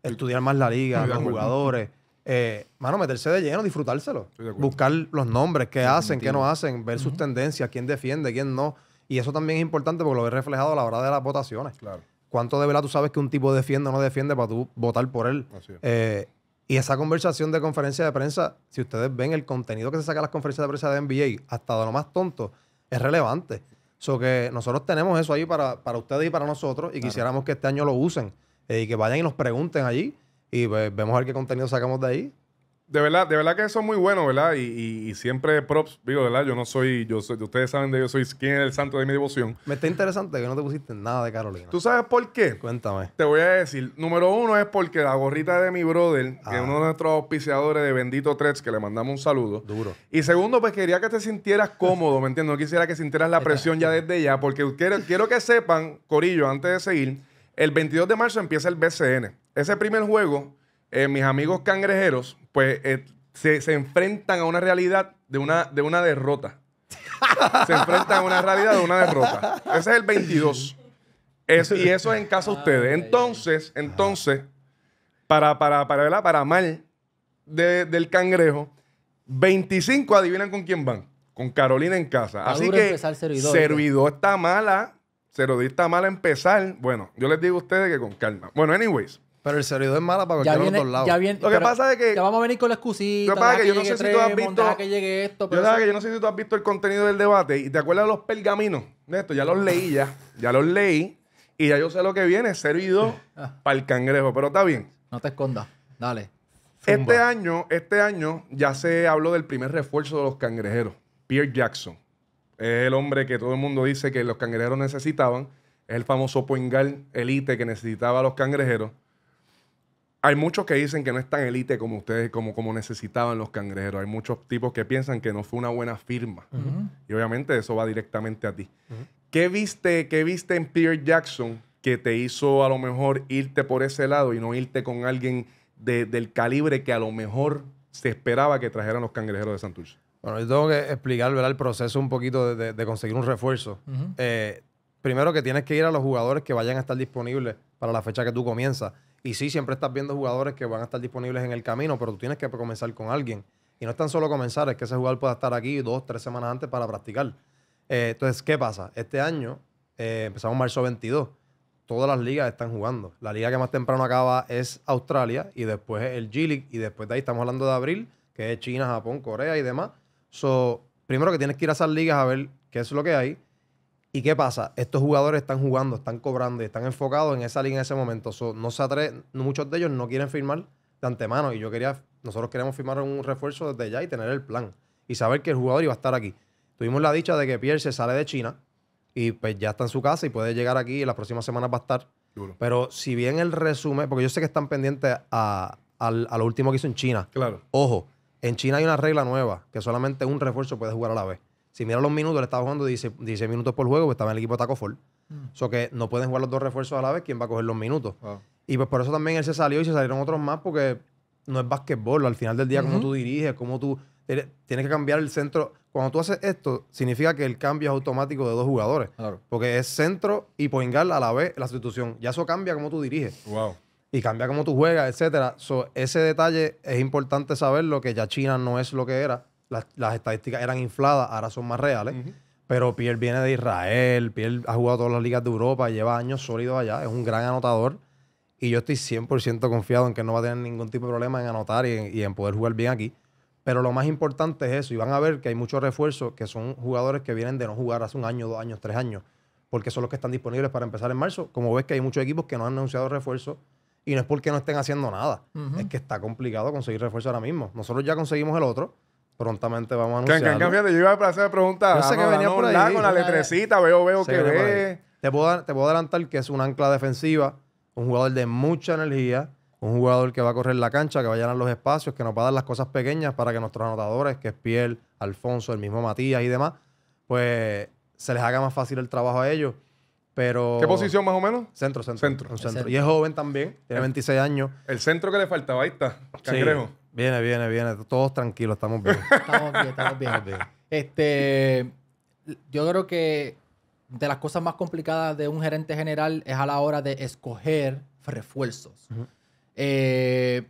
estudiar más la liga, los acuerdo. jugadores. Eh, mano, meterse de lleno, disfrutárselo. De. Buscar los nombres, qué hacen, qué no hacen, ver sus tendencias, quién defiende, quién no. Y eso también es importante porque lo ves reflejado a la hora de las votaciones. Claro. ¿Cuánto de verdad tú sabes que un tipo defiende o no defiende para tú votar por él? Así es. Eh, y esa conversación de conferencia de prensa, si ustedes ven el contenido que se saca en las conferencias de prensa de NBA, hasta de lo más tonto, es relevante. So que nosotros tenemos eso ahí para, para ustedes y para nosotros y quisiéramos que este año lo usen eh, y que vayan y nos pregunten allí y pues, vemos a ver qué contenido sacamos de ahí. De verdad, de verdad que eso es muy bueno, ¿verdad? Y, y- y siempre props, digo, ¿verdad? Yo no soy, yo soy, ustedes saben de yo soy quién es el santo de mi devoción. Me está interesante que no te pusiste nada de Carolina. ¿Tú sabes por qué? Cuéntame. Te voy a decir, número uno es porque la gorrita de mi brother, que Ah. es uno de nuestros auspiciadores de Bendito Threads, que le mandamos un saludo. Duro. Y segundo, pues quería que te sintieras cómodo, ¿me entiendes? No quisiera que sintieras la presión ya desde ya, porque quiero, quiero que sepan, Corillo, antes de seguir, el 22 de marzo empieza el BCN. Ese primer juego, eh, mis amigos cangrejeros, pues eh, se, se enfrentan a una realidad de una, de una derrota. se enfrentan a una realidad de una derrota. Ese es el 22. Es- y eso es en casa de ustedes. Entonces, entonces, para, para, para, ¿verdad? para mal de- del cangrejo, 25 adivinan con quién van. Con Carolina en casa. Está Así que servidor está mala. Servidor está mala empezar. Bueno, yo les digo a ustedes que con calma. Bueno, anyways. Pero el servidor es mala para los dos lados. ya viene. Lo que pasa es que- Ya vamos a venir con la excusita. Lo que pasa es que yo no sé si tú has visto- que llegue esto. Yo, Pero eso- que yo no sé si tú has visto el contenido del debate y te acuerdas de los pergaminos de esto. Ya los leí ya. Ya los leí. Y ya yo sé lo que viene. Servidor (laughs) Ah. para el cangrejo. Pero está bien. No te escondas. Dale. Este año, este año ya se habló del primer refuerzo de los cangrejeros, Pierre Jackson. Es el hombre que todo el mundo dice que los cangrejeros necesitaban. Es el famoso poingal elite que necesitaba a los cangrejeros. Hay muchos que dicen que no es tan elite como ustedes, como, como necesitaban los cangrejeros. Hay muchos tipos que piensan que no fue una buena firma. Y obviamente eso va directamente a ti. ¿Qué viste, ¿Qué viste en Pierre Jackson que te hizo a lo mejor irte por ese lado y no irte con alguien de- del calibre que a lo mejor se esperaba que trajeran los cangrejeros de Santurce? Bueno, yo tengo que explicar ¿verdad? el proceso un poquito de, de- conseguir un refuerzo. Eh, primero que tienes que ir a los jugadores que vayan a estar disponibles para la fecha que tú comienzas. Y sí, siempre estás viendo jugadores que van a estar disponibles en el camino, pero tú tienes que comenzar con alguien. Y no es tan solo comenzar, es que ese jugador pueda estar aquí dos, tres semanas antes para practicar. Eh, entonces, ¿qué pasa? Este año eh, empezamos marzo 22. Todas las ligas están jugando. La liga que más temprano acaba es Australia y después es el G-League y después de ahí estamos hablando de abril, que es China, Japón, Corea y demás. So, primero que tienes que ir a esas ligas a ver qué es lo que hay. ¿Y qué pasa? Estos jugadores están jugando, están cobrando y están enfocados en esa liga en ese momento. So, no se atre- muchos de ellos no quieren firmar de antemano. Y yo quería, nosotros queremos firmar un refuerzo desde ya y tener el plan. Y saber que el jugador iba a estar aquí. Tuvimos la dicha de que Pierre se sale de China y pues ya está en su casa y puede llegar aquí y las próximas semanas va a estar. Duro. Pero si bien el resumen, porque yo sé que están pendientes a, al- a lo último que hizo en China. Claro. Ojo, en China hay una regla nueva que solamente un refuerzo puede jugar a la vez. Si mira los minutos, le estaba jugando 16, 16 minutos por juego, pues estaba en el equipo de Taco Fall. So que no pueden jugar los dos refuerzos a la vez, ¿quién va a coger los minutos? Wow. Y pues por eso también él se salió y se salieron otros más porque no es básquetbol. Al final del día, como tú diriges, cómo tú... tienes- Tienes que cambiar el centro. Cuando tú haces esto, significa que el cambio es automático de dos jugadores. Claro. Porque es centro y point guard a la vez la sustitución. Ya eso cambia cómo tú diriges Wow. Y cambia cómo tú juegas, etcétera. So, ese detalle es importante saberlo, que ya China no es lo que era. Las, las estadísticas eran infladas, ahora son más reales. Pero Pierre viene de Israel, Pierre ha jugado todas las ligas de Europa, lleva años sólidos allá, es un gran anotador. Y yo estoy 100% confiado en que no va a tener ningún tipo de problema en anotar y en, y en poder jugar bien aquí. Pero lo más importante es eso. Y van a ver que hay muchos refuerzos que son jugadores que vienen de no jugar hace un año, dos años, tres años. Porque son los que están disponibles para empezar en marzo. Como ves que hay muchos equipos que no han anunciado refuerzos. Y no es porque no estén haciendo nada. Es que está complicado conseguir refuerzo ahora mismo. Nosotros ya conseguimos el otro. Prontamente vamos a can, fíjate, yo iba a hacer preguntas. Yo sé que venía por ahí. Con la letrecita, veo, veo que ve. Te puedo, dar- te puedo adelantar que es un ancla defensiva, un jugador de mucha energía, un jugador que va a correr la cancha, que va a llenar los espacios, que nos va a dar las cosas pequeñas para que nuestros anotadores, que es Piel, Alfonso, el mismo Matías y demás, pues se les haga más fácil el trabajo a ellos. Pero ¿Qué posición más o menos? Centro, centro. Centro. centro. Centro. Y es joven también, tiene 26 años. El centro que le faltaba, ahí está. Sí. Cangrejo. Viene, viene, viene. Todos tranquilos, (laughs) estamos bien. Estamos bien, estamos bien. Este, yo creo que de las cosas más complicadas de un gerente general es a la hora de escoger refuerzos. Eh,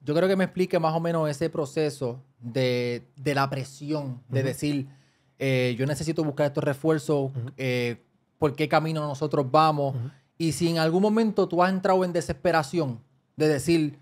yo creo que me explique más o menos ese proceso de, de la presión, de decir, eh, yo necesito buscar estos refuerzos, eh, por qué camino nosotros vamos. Y si en algún momento tú has entrado en desesperación de decir,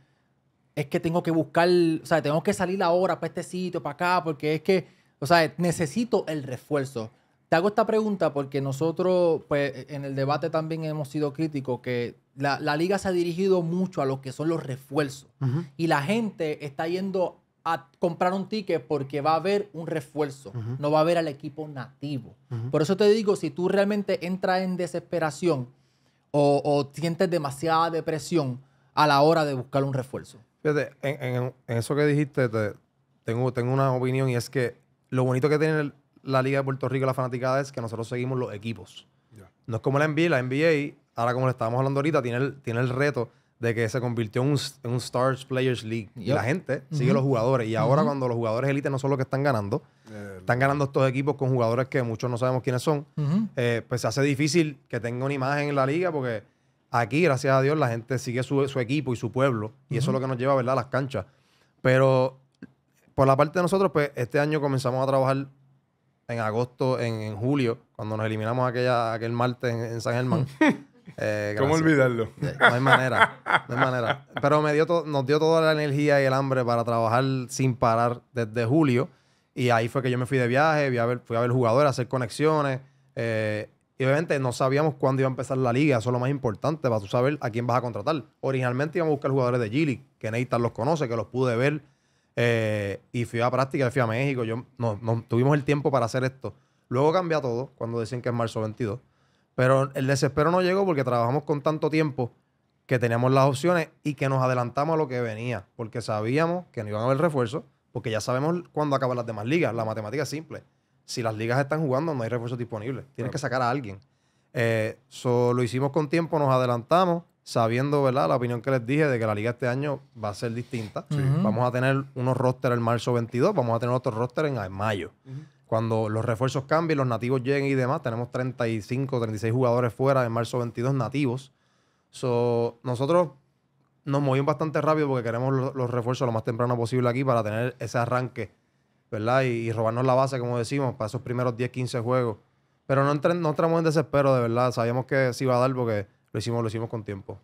es que tengo que buscar, o sea, tengo que salir ahora para este sitio, para acá, porque es que, o sea, necesito el refuerzo. Te hago esta pregunta porque nosotros, pues, en el debate también hemos sido críticos que la, la liga se ha dirigido mucho a lo que son los refuerzos. Y la gente está yendo a comprar un ticket porque va a haber un refuerzo, no va a ver al equipo nativo. Por eso te digo, si tú realmente entras en desesperación o, o sientes demasiada depresión a la hora de buscar un refuerzo. Fíjate, en, en- en eso que dijiste, te- tengo, tengo una opinión y es que lo bonito que tiene el- la Liga de Puerto Rico, la fanaticada, es que nosotros seguimos los equipos. Ya. No es como la NBA, la NBA, ahora como le estábamos hablando ahorita, tiene el, tiene el reto de que se convirtió en un, en un Stars Players League. Y Yep. la gente sigue los jugadores. Y ahora cuando los jugadores élites no son los que están ganando, Eh, están ganando estos equipos con jugadores que muchos no sabemos quiénes son, Ujú. eh, pues se hace difícil que tenga una imagen en la liga porque aquí, gracias a Dios, la gente sigue su, su equipo y su pueblo y eso es lo que nos lleva, ¿verdad?, a las canchas. Pero por la parte de nosotros, pues este año comenzamos a trabajar en agosto, en, en julio, cuando nos eliminamos aquella, aquel martes en, en San Germán. (laughs) Eh, ¿Cómo olvidarlo? No hay manera, no hay manera. Pero me dio nos dio toda la energía y el hambre para trabajar sin parar desde julio. Y ahí fue que yo me fui de viaje, fui a ver, fui a ver jugadores, a hacer conexiones. eh, y obviamente no sabíamos cuándo iba a empezar la liga, eso es lo más importante, para tú saber a quién vas a contratar. Originalmente íbamos a buscar jugadores de Gili, que Nathan los conoce, que los pude ver. eh, y fui a práctica, fui a México. Yo, no, no- tuvimos el tiempo para hacer esto. Luego cambia todo cuando dicen que es marzo 22. Pero el desespero no llegó porque trabajamos con tanto tiempo que teníamos las opciones y que nos adelantamos a lo que venía, porque sabíamos que no iban a haber refuerzos, porque ya sabemos cuándo acaban las demás ligas. La matemática es simple. Si las ligas están jugando, no hay refuerzos disponibles. Tienes que sacar a alguien. Eh, so, lo hicimos con tiempo, nos adelantamos sabiendo, ¿verdad? La opinión que les dije de que la liga este año va a ser distinta. Vamos a tener unos roster en marzo 22, vamos a tener otros roster en, mayo. Cuando los refuerzos cambien, los nativos lleguen y demás, tenemos 35, 36 jugadores fuera en marzo 22 nativos. So, nosotros nos movimos bastante rápido porque queremos los, refuerzos lo más temprano posible aquí para tener ese arranque, ¿verdad? Y, robarnos la base, como decimos, para esos primeros 10, 15 juegos. Pero no, no entramos en desespero, de verdad. Sabíamos que se iba a dar porque lo hicimos, lo hicimos con tiempo.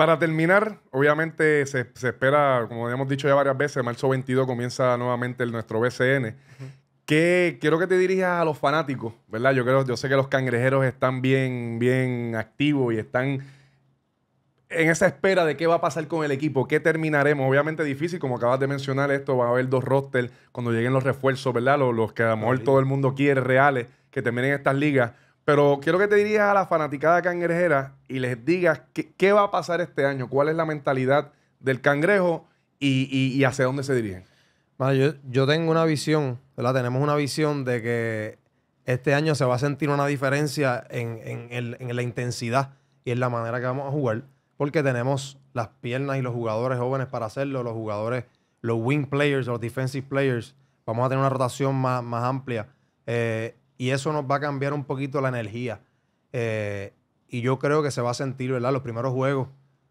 Para terminar, obviamente se, espera, como habíamos dicho ya varias veces, marzo 22 comienza nuevamente el, nuestro BCN. que quiero que te dirijas a los fanáticos, ¿verdad? Yo creo, yo sé que los cangrejeros están bien, bien activos y están en esa espera de qué va a pasar con el equipo, qué terminaremos. Obviamente difícil, como acabas de mencionar esto, va a haber dos rosters cuando lleguen los refuerzos, ¿verdad? Los, que a lo mejor todo el mundo quiere, reales, que terminen estas ligas. Pero quiero que te dirías a la fanaticada cangrejera y les digas qué, va a pasar este año, cuál es la mentalidad del cangrejo y, hacia dónde se dirigen. yo, tengo una visión, ¿verdad? Tenemos una visión de que este año se va a sentir una diferencia en, en la intensidad y en la manera que vamos a jugar porque tenemos las piernas y los jugadores jóvenes para hacerlo, los jugadores, los wing players, los defensive players. Vamos a tener una rotación más, más amplia eh, y eso nos va a cambiar un poquito la energía. Eh, y yo creo que se va a sentir, ¿verdad? Los primeros juegos,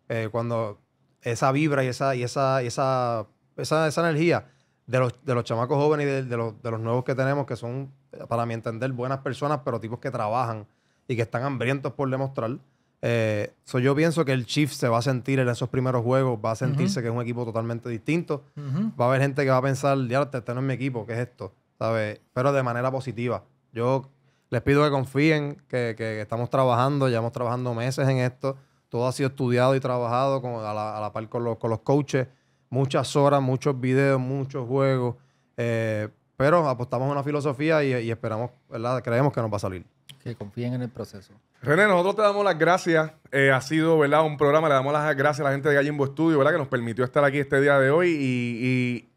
eh, cuando esa vibra y esa, y esa, esa, esa, energía de los, de los chamacos jóvenes y de, los, de los nuevos que tenemos, que son, para mi entender, buenas personas, pero tipos que trabajan y que están hambrientos por demostrar. Eh, yo pienso que el Chiefs se va a sentir en esos primeros juegos, va a sentirse que es un equipo totalmente distinto. Va a haber gente que va a pensar, ya, este no es mi equipo, ¿qué es esto? ¿Sabes? Pero de manera positiva. Yo les pido que confíen, que, estamos trabajando, llevamos trabajando meses en esto. Todo ha sido estudiado y trabajado con, a, la, par con los, con los coaches. Muchas horas, muchos videos, muchos juegos. Eh, pero apostamos en una filosofía y, y esperamos, ¿verdad? Creemos que nos va a salir. Que confíen en el proceso. René, nosotros te damos las gracias. Eh, ha sido, ¿verdad? Un programa. Le damos las gracias a la gente de Gallimbo Studio, ¿verdad? Que nos permitió estar aquí este día de hoy. Y,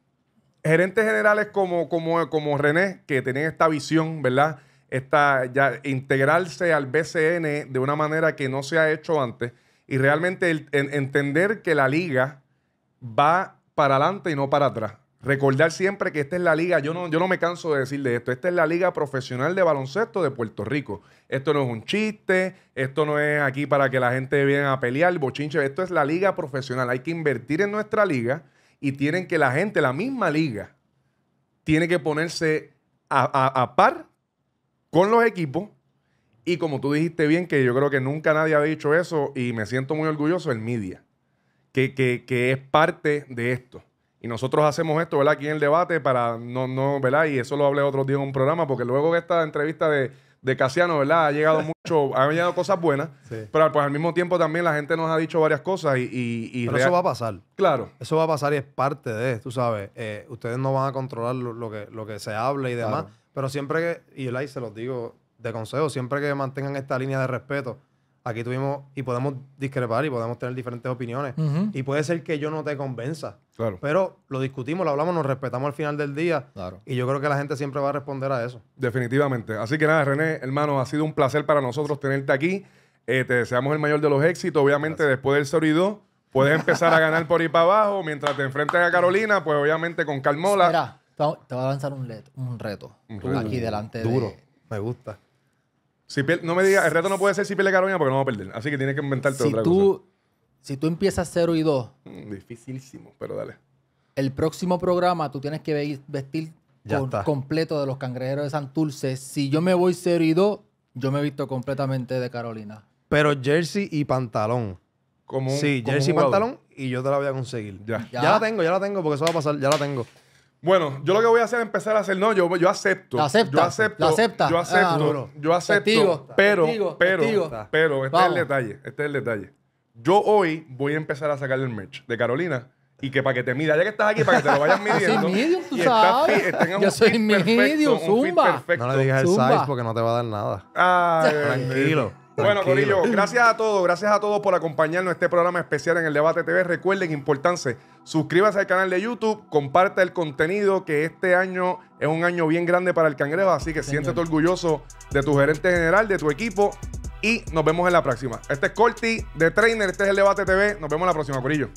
gerentes generales como, como, como René, que tienen esta visión, ¿verdad? Esta, ya integrarse al BCN de una manera que no se ha hecho antes. Y realmente entender que la liga va para adelante y no para atrás. Recordar siempre que esta es la liga, yo no, yo no me canso de decir de esto, esta es la liga profesional de baloncesto de Puerto Rico. Esto no es un chiste, esto no es aquí para que la gente venga a pelear, bochinche, esto es la liga profesional. Hay que invertir en nuestra liga y tienen que la gente, la misma liga, tiene que ponerse a, par con los equipos y como tú dijiste bien, que yo creo que nunca nadie ha dicho eso y me siento muy orgulloso, el media, que, que, que es parte de esto. Y nosotros hacemos esto, ¿verdad? Aquí en el debate para no, no, ¿verdad? Y eso lo hablé otro día en un programa, porque luego esta entrevista de, de Casiano, ¿verdad? Ha llegado (laughs) mucho, han llegado cosas buenas, pero pues al mismo tiempo también la gente nos ha dicho varias cosas y... y, pero eso va a pasar. Claro. Eso va a pasar y es parte de, tú sabes, eh, ustedes no van a controlar lo, que, lo que se hable y demás, pero siempre que, y el se los digo de consejo, siempre que mantengan esta línea de respeto, aquí tuvimos y podemos discrepar y podemos tener diferentes opiniones. Y puede ser que yo no te convenza. Claro. Pero lo discutimos, lo hablamos, nos respetamos al final del día. Claro. Y yo creo que la gente siempre va a responder a eso. Definitivamente. Así que nada, René, hermano, ha sido un placer para nosotros tenerte aquí. Eh, te deseamos el mayor de los éxitos. Obviamente, después del Sorido, puedes empezar a ganar por ahí para abajo. Mientras te enfrentes a Carolina, pues obviamente con Calmola. Mira, te voy a lanzar un, reto. Un reto. Aquí delante Duro. Me gusta no me digas, el reto no puede ser si pierde Carolina porque no va a perder. Así que tienes que inventarte otra cosa. Si tú empiezas 0 y 2. Mm, dificilísimo, pero dale. El próximo programa tú tienes que vestir completo de los cangrejeros de Santurce. Si yo me voy 0 y 2, yo me he visto completamente de Carolina. Pero jersey y pantalón. Como sí, jersey y pantalón y yo te la voy a conseguir. Ya. ya. la tengo, ya la tengo porque eso va a pasar, ya la tengo. Bueno, yo lo que voy a hacer es empezar a hacer, no, yo, yo acepto. Yo acepto. Yo acepto. Yo acepto. yo acepto. pero, pero, pero, este es el detalle. Este es el detalle. Yo hoy voy a empezar a sacar el merch de Carolina y que para que te mida, ya que estás aquí, para que te lo vayas midiendo. soy medium, tú sabes. yo soy medium, zumba. No le digas el size porque no te va a dar nada. Ay, Tranquilo. Bueno, Corillo, (clears throat) gracias a todos, gracias a todos por acompañarnos en este programa especial en el Debate TV. Recuerden, importancia, suscríbase al canal de YouTube, comparte el contenido, que este año es un año bien grande para el cangrejo, así que siéntete orgulloso de tu gerente general, de tu equipo y nos vemos en la próxima. Este es Corti de Trainer, este es el Debate TV. Nos vemos en la próxima, Corillo.